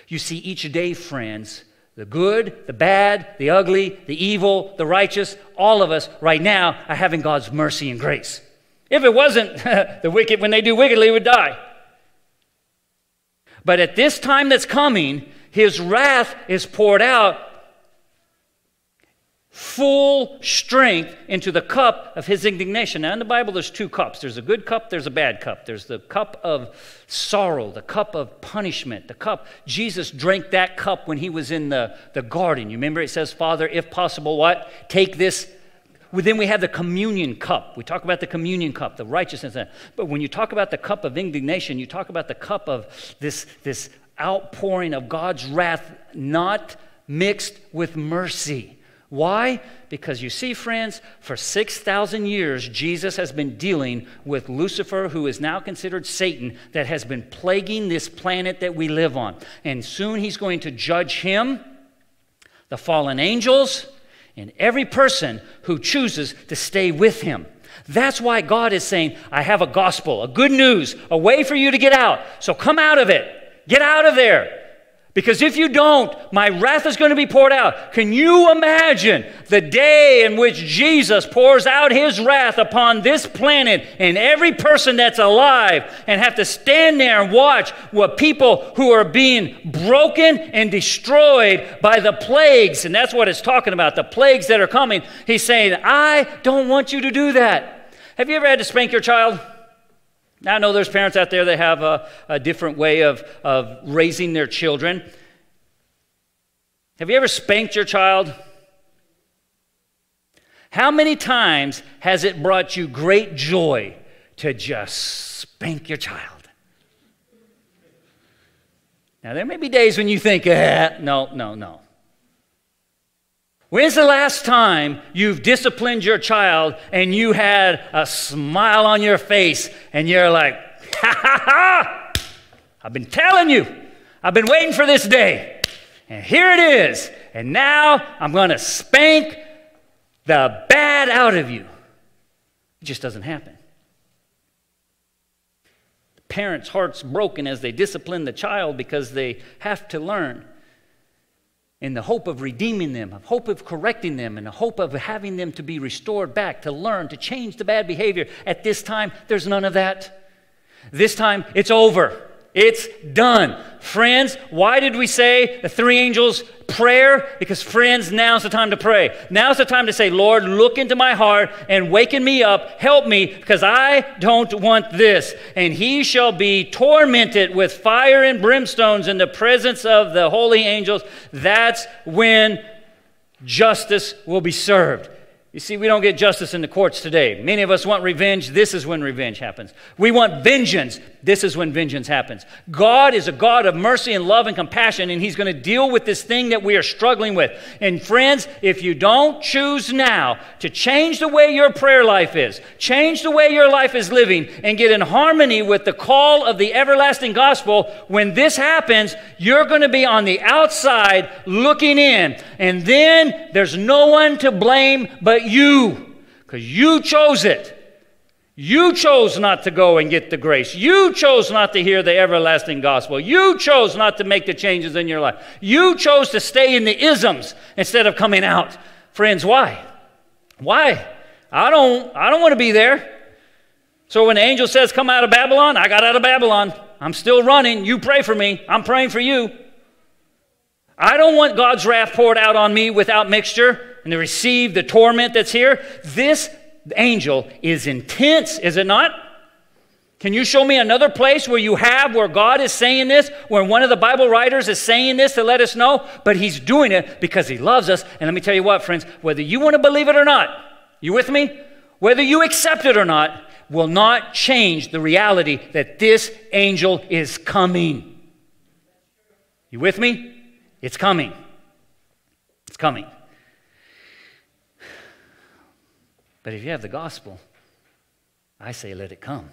You see, each day, friends, the good, the bad, the ugly, the evil, the righteous, all of us right now are having God's mercy and grace. If it wasn't, the wicked, when they do wickedly, would die. But at this time that's coming, his wrath is poured out full strength into the cup of his indignation. Now, in the Bible, there's two cups there's a good cup, there's a bad cup. There's the cup of sorrow, the cup of punishment, the cup. Jesus drank that cup when he was in the, the garden. You remember it says, Father, if possible, what? Take this. Then we have the communion cup. We talk about the communion cup, the righteousness. But when you talk about the cup of indignation, you talk about the cup of this, this outpouring of God's wrath, not mixed with mercy. Why? Because you see, friends, for 6,000 years, Jesus has been dealing with Lucifer, who is now considered Satan, that has been plaguing this planet that we live on. And soon he's going to judge him, the fallen angels, and every person who chooses to stay with him. That's why God is saying, I have a gospel, a good news, a way for you to get out. So come out of it. Get out of there. Because if you don't, my wrath is going to be poured out. Can you imagine the day in which Jesus pours out his wrath upon this planet and every person that's alive and have to stand there and watch what people who are being broken and destroyed by the plagues, and that's what it's talking about, the plagues that are coming. He's saying, I don't want you to do that. Have you ever had to spank your child? Now, I know there's parents out there that have a, a different way of, of raising their children. Have you ever spanked your child? How many times has it brought you great joy to just spank your child? Now, there may be days when you think, eh, no, no, no. When's the last time you've disciplined your child and you had a smile on your face and you're like, ha ha ha! I've been telling you, I've been waiting for this day. And here it is. And now I'm going to spank the bad out of you. It just doesn't happen. The parent's heart's broken as they discipline the child because they have to learn in the hope of redeeming them, of hope of correcting them, and the hope of having them to be restored back, to learn, to change the bad behavior. At this time, there's none of that. This time, it's over. It's done. Friends, why did we say the three angels prayer? Because, friends, now's the time to pray. Now's the time to say, Lord, look into my heart and waken me up. Help me, because I don't want this. And he shall be tormented with fire and brimstones in the presence of the holy angels. That's when justice will be served. You see, we don't get justice in the courts today. Many of us want revenge. This is when revenge happens. We want vengeance. This is when vengeance happens. God is a God of mercy and love and compassion, and He's going to deal with this thing that we are struggling with. And friends, if you don't choose now to change the way your prayer life is, change the way your life is living, and get in harmony with the call of the everlasting gospel, when this happens, you're going to be on the outside looking in. And then there's no one to blame but you, because you chose it. You chose not to go and get the grace. You chose not to hear the everlasting gospel. You chose not to make the changes in your life. You chose to stay in the isms instead of coming out. Friends, why? Why? I don't I don't want to be there. So when the angel says come out of Babylon, I got out of Babylon. I'm still running. You pray for me. I'm praying for you. I don't want God's wrath poured out on me without mixture and to receive the torment that's here. This angel is intense, is it not? Can you show me another place where you have where God is saying this, where one of the Bible writers is saying this to let us know? But he's doing it because he loves us. And let me tell you what, friends, whether you want to believe it or not, you with me? Whether you accept it or not, will not change the reality that this angel is coming. You with me? It's coming. It's coming. But if you have the gospel, I say let it come.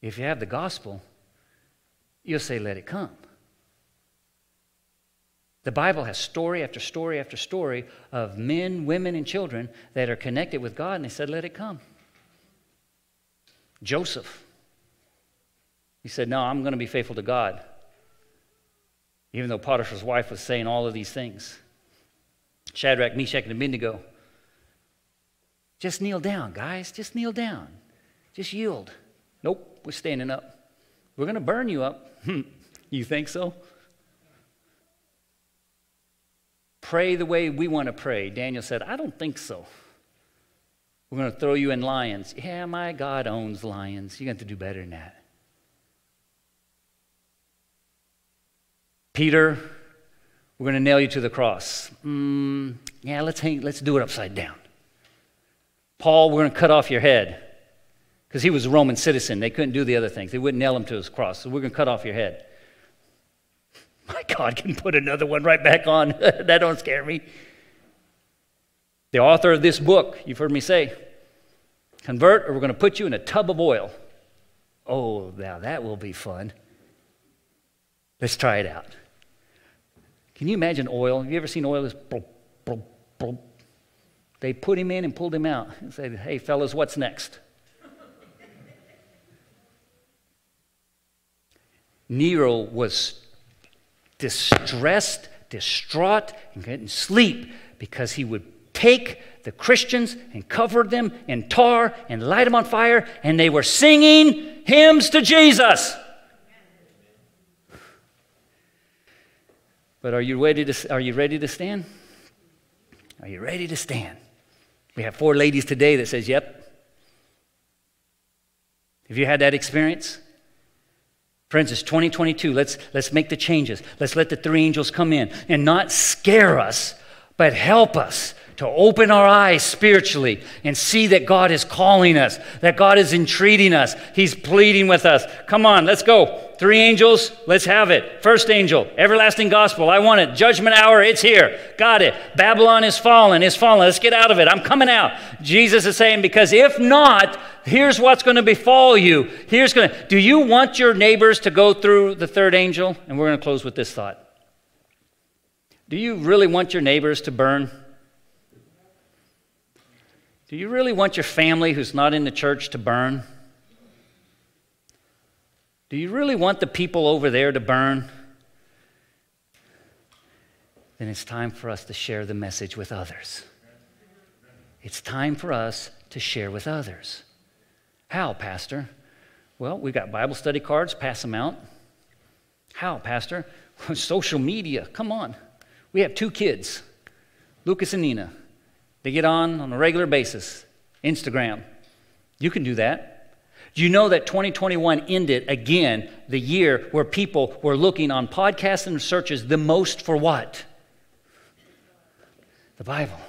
If you have the gospel, you'll say let it come. The Bible has story after story after story of men, women, and children that are connected with God, and they said, Let it come. Joseph, he said, No, I'm going to be faithful to God. Even though Potiphar's wife was saying all of these things. Shadrach, Meshach, and Abednego. Just kneel down, guys. Just kneel down. Just yield. Nope, we're standing up. We're going to burn you up. you think so? Pray the way we want to pray. Daniel said, I don't think so. We're going to throw you in lions. Yeah, my God owns lions. You're going to have to do better than that. Peter, we're going to nail you to the cross. Mm, yeah, let's, hang, let's do it upside down. Paul, we're going to cut off your head because he was a Roman citizen. They couldn't do the other things, they wouldn't nail him to his cross. So we're going to cut off your head. My God can put another one right back on. that don't scare me. The author of this book, you've heard me say, convert or we're going to put you in a tub of oil. Oh, now that will be fun. Let's try it out. Can you imagine oil? Have you ever seen oil? They put him in and pulled him out and said, Hey, fellas, what's next? Nero was distressed, distraught, and couldn't sleep because he would take the Christians and cover them in tar and light them on fire, and they were singing hymns to Jesus. But are you ready to, are you ready to stand? Are you ready to stand? We have four ladies today that says, yep. Have you had that experience? Friends, it's 2022. Let's, let's make the changes. Let's let the three angels come in and not scare us, but help us to open our eyes spiritually and see that God is calling us, that God is entreating us. He's pleading with us. Come on, let's go. Three angels, let's have it. First angel, everlasting gospel. I want it. Judgment hour, it's here. Got it. Babylon is fallen, is fallen. Let's get out of it. I'm coming out. Jesus is saying, because if not, here's what's going to befall you. Here's going to, do you want your neighbors to go through the third angel? And we're going to close with this thought. Do you really want your neighbors to burn? Do you really want your family who's not in the church to burn? Do you really want the people over there to burn? Then it's time for us to share the message with others. It's time for us to share with others. How, Pastor? Well, we've got Bible study cards, pass them out. How, Pastor? Social media, come on. We have two kids, Lucas and Nina. They get on on a regular basis. Instagram. You can do that. Do you know that 2021 ended again the year where people were looking on podcasts and searches the most for what? The Bible.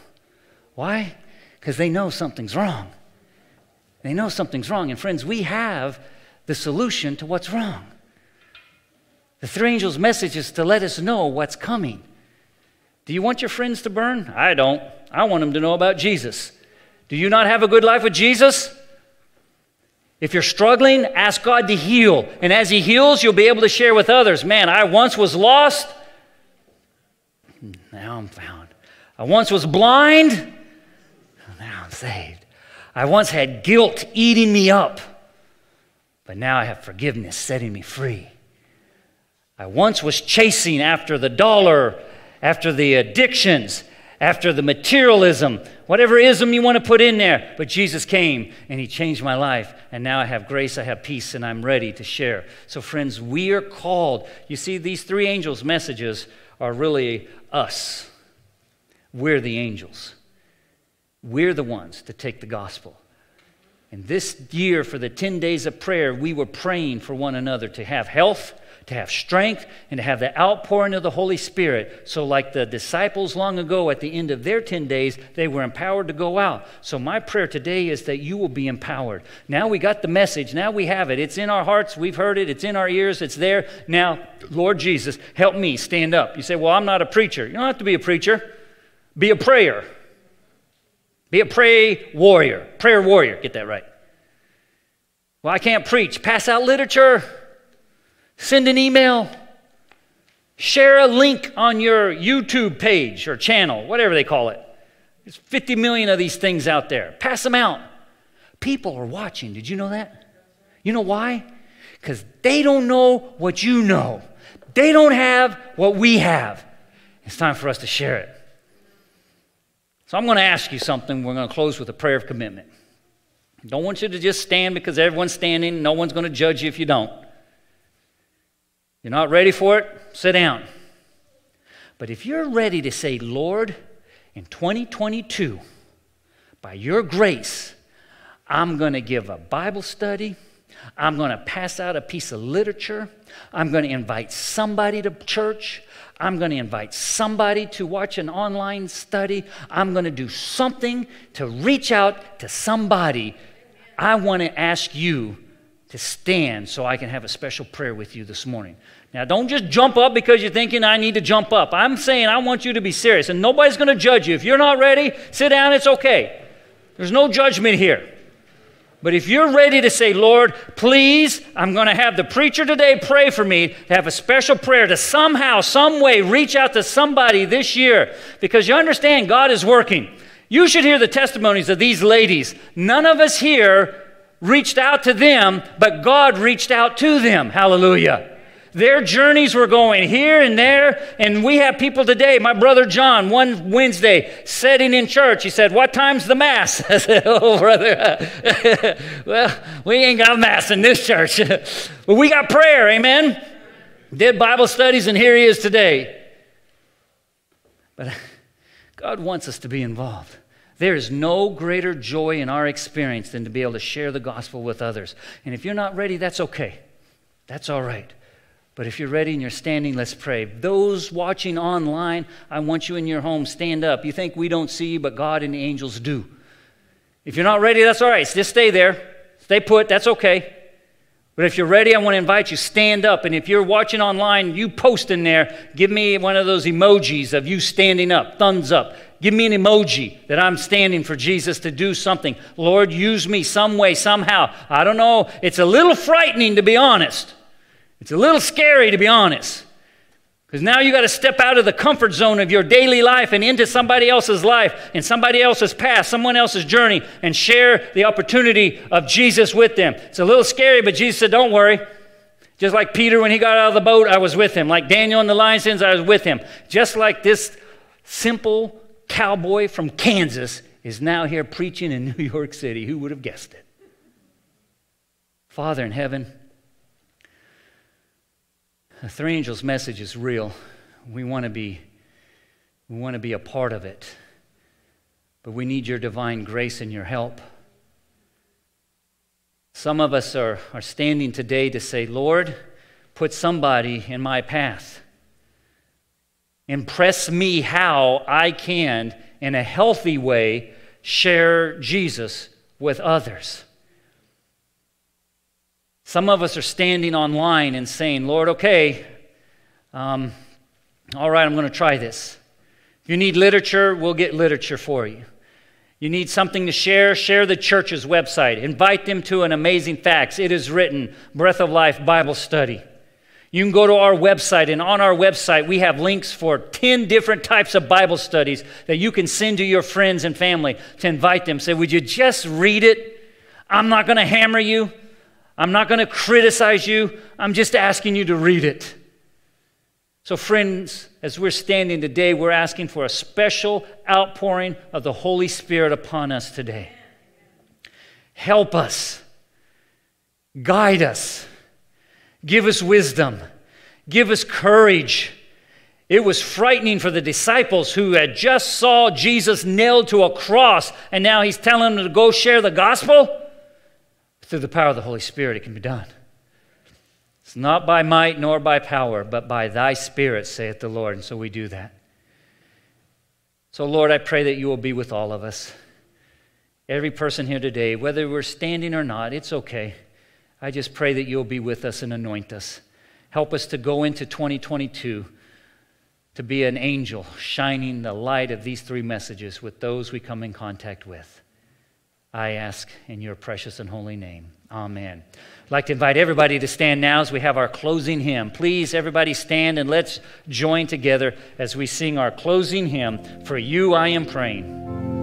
Why? Because they know something's wrong. They know something's wrong. And friends, we have the solution to what's wrong. The three angels' message is to let us know what's coming. Do you want your friends to burn? I don't. I want them to know about Jesus. Do you not have a good life with Jesus? If you're struggling, ask God to heal. And as He heals, you'll be able to share with others. Man, I once was lost, now I'm found. I once was blind, now I'm saved. I once had guilt eating me up, but now I have forgiveness setting me free. I once was chasing after the dollar, after the addictions, after the materialism, whatever ism you want to put in there. But Jesus came and He changed my life. And now I have grace, I have peace, and I'm ready to share. So, friends, we are called. You see, these three angels' messages are really us. We're the angels. We're the ones to take the gospel. And this year, for the 10 days of prayer, we were praying for one another to have health, to have strength and to have the outpouring of the Holy Spirit. So, like the disciples long ago at the end of their 10 days, they were empowered to go out. So, my prayer today is that you will be empowered. Now we got the message. Now we have it. It's in our hearts. We've heard it. It's in our ears. It's there. Now, Lord Jesus, help me stand up. You say, Well, I'm not a preacher. You don't have to be a preacher, be a prayer. Be a pray warrior. Prayer warrior. Get that right. Well, I can't preach. Pass out literature. Send an email. Share a link on your YouTube page or channel, whatever they call it. There's 50 million of these things out there. Pass them out. People are watching. Did you know that? You know why? Because they don't know what you know. They don't have what we have. It's time for us to share it. So I'm going to ask you something. We're going to close with a prayer of commitment. Don't want you to just stand because everyone's standing. No one's going to judge you if you don't. You're not ready for it? Sit down. But if you're ready to say, Lord, in 2022, by your grace, I'm going to give a Bible study. I'm going to pass out a piece of literature. I'm going to invite somebody to church. I'm going to invite somebody to watch an online study. I'm going to do something to reach out to somebody. I want to ask you to stand so I can have a special prayer with you this morning. Now, don't just jump up because you're thinking I need to jump up. I'm saying I want you to be serious, and nobody's going to judge you. If you're not ready, sit down, it's okay. There's no judgment here. But if you're ready to say, Lord, please, I'm going to have the preacher today pray for me to have a special prayer to somehow, some way reach out to somebody this year because you understand God is working. You should hear the testimonies of these ladies. None of us here reached out to them, but God reached out to them. Hallelujah. Their journeys were going here and there, and we have people today. My brother John, one Wednesday, sitting in church, he said, What time's the Mass? I said, Oh, brother, well, we ain't got Mass in this church, but we got prayer, amen? Did Bible studies, and here he is today. But God wants us to be involved. There is no greater joy in our experience than to be able to share the gospel with others. And if you're not ready, that's okay. That's all right. But if you're ready and you're standing, let's pray. Those watching online, I want you in your home, stand up. You think we don't see you, but God and the angels do. If you're not ready, that's all right. Just stay there. Stay put. That's okay. But if you're ready, I want to invite you, stand up. And if you're watching online, you post in there, give me one of those emojis of you standing up, thumbs up. Give me an emoji that I'm standing for Jesus to do something. Lord, use me some way, somehow. I don't know. It's a little frightening, to be honest. It's a little scary, to be honest. Because now you got to step out of the comfort zone of your daily life and into somebody else's life and somebody else's past, someone else's journey, and share the opportunity of Jesus with them. It's a little scary, but Jesus said, Don't worry. Just like Peter when he got out of the boat, I was with him. Like Daniel in the lion's den, I was with him. Just like this simple cowboy from Kansas is now here preaching in New York City. Who would have guessed it? Father in heaven, the three angels' message is real. We want to be we want to be a part of it. But we need your divine grace and your help. Some of us are, are standing today to say, Lord, put somebody in my path. Impress me how I can, in a healthy way, share Jesus with others. Some of us are standing online and saying, Lord, okay, um, all right, I'm going to try this. You need literature, we'll get literature for you. You need something to share, share the church's website. Invite them to an amazing facts. It is written, Breath of Life Bible Study. You can go to our website, and on our website, we have links for 10 different types of Bible studies that you can send to your friends and family to invite them. Say, Would you just read it? I'm not going to hammer you. I'm not going to criticize you. I'm just asking you to read it. So, friends, as we're standing today, we're asking for a special outpouring of the Holy Spirit upon us today. Help us, guide us, give us wisdom, give us courage. It was frightening for the disciples who had just saw Jesus nailed to a cross, and now he's telling them to go share the gospel. Through the power of the Holy Spirit, it can be done. It's not by might nor by power, but by thy Spirit, saith the Lord. And so we do that. So, Lord, I pray that you will be with all of us. Every person here today, whether we're standing or not, it's okay. I just pray that you'll be with us and anoint us. Help us to go into 2022 to be an angel shining the light of these three messages with those we come in contact with. I ask in your precious and holy name. Amen. I'd like to invite everybody to stand now as we have our closing hymn. Please, everybody, stand and let's join together as we sing our closing hymn, For You I Am Praying.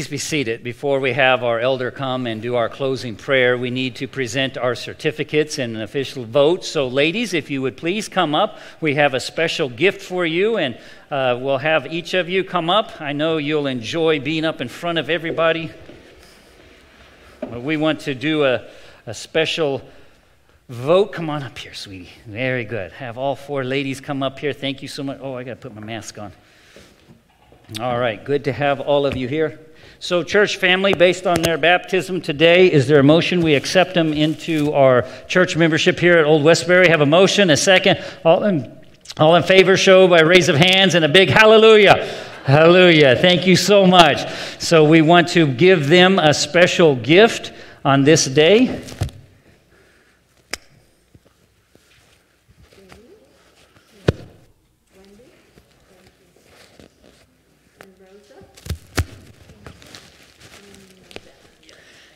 Please be seated. Before we have our elder come and do our closing prayer, we need to present our certificates and an official vote. So, ladies, if you would please come up, we have a special gift for you, and uh, we'll have each of you come up. I know you'll enjoy being up in front of everybody. But We want to do a, a special vote. Come on up here, sweetie. Very good. Have all four ladies come up here. Thank you so much. Oh, I got to put my mask on. All right, good to have all of you here. So, church family, based on their baptism today, is there a motion we accept them into our church membership here at Old Westbury? Have a motion, a second. All in, all in favor, show by raise of hands and a big hallelujah. Hallelujah. Thank you so much. So, we want to give them a special gift on this day.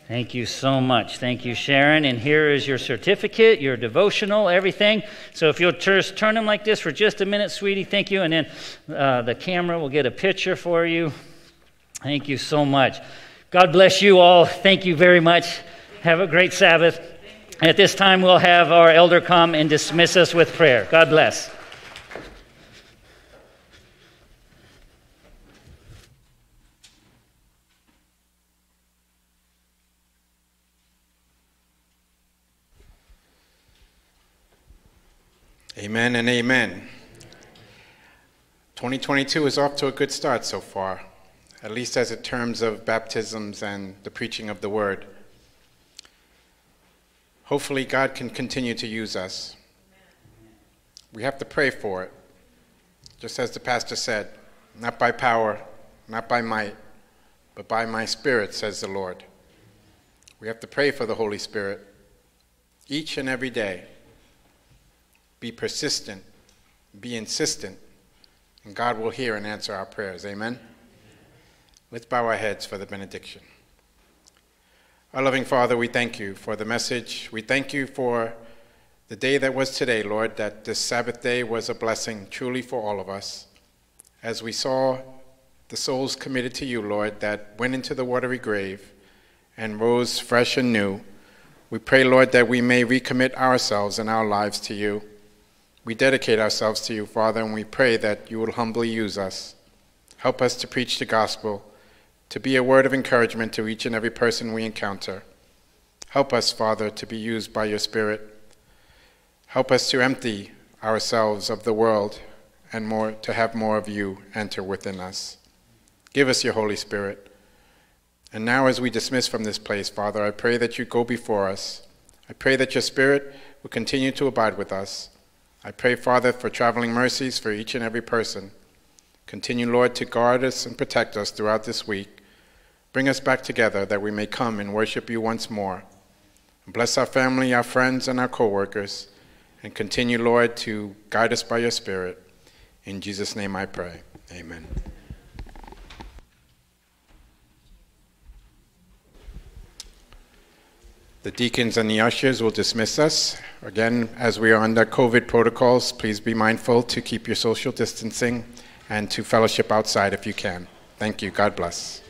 Thank you so much. Thank you, Sharon. And here is your certificate, your devotional, everything. So if you'll just turn them like this for just a minute, sweetie, thank you. And then uh, the camera will get a picture for you. Thank you so much. God bless you all. Thank you very much. Have a great Sabbath. At this time, we'll have our elder come and dismiss us with prayer. God bless. Amen and amen. 2022 is off to a good start so far, at least as in terms of baptisms and the preaching of the word. Hopefully, God can continue to use us. We have to pray for it. Just as the pastor said, not by power, not by might, but by my spirit, says the Lord. We have to pray for the Holy Spirit each and every day be persistent, be insistent, and God will hear and answer our prayers. Amen? Let's bow our heads for the benediction. Our loving Father, we thank you for the message. We thank you for the day that was today, Lord, that this Sabbath day was a blessing truly for all of us. As we saw the souls committed to you, Lord, that went into the watery grave and rose fresh and new, we pray, Lord, that we may recommit ourselves and our lives to you. We dedicate ourselves to you, Father, and we pray that you will humbly use us. Help us to preach the gospel, to be a word of encouragement to each and every person we encounter. Help us, Father, to be used by your Spirit. Help us to empty ourselves of the world and more to have more of you enter within us. Give us your Holy Spirit. And now, as we dismiss from this place, Father, I pray that you go before us. I pray that your Spirit will continue to abide with us. I pray, Father, for traveling mercies for each and every person. Continue, Lord, to guard us and protect us throughout this week. Bring us back together that we may come and worship you once more. Bless our family, our friends, and our co-workers, and continue, Lord, to guide us by your Spirit. In Jesus' name I pray. Amen. The deacons and the ushers will dismiss us. Again, as we are under COVID protocols, please be mindful to keep your social distancing and to fellowship outside if you can. Thank you. God bless.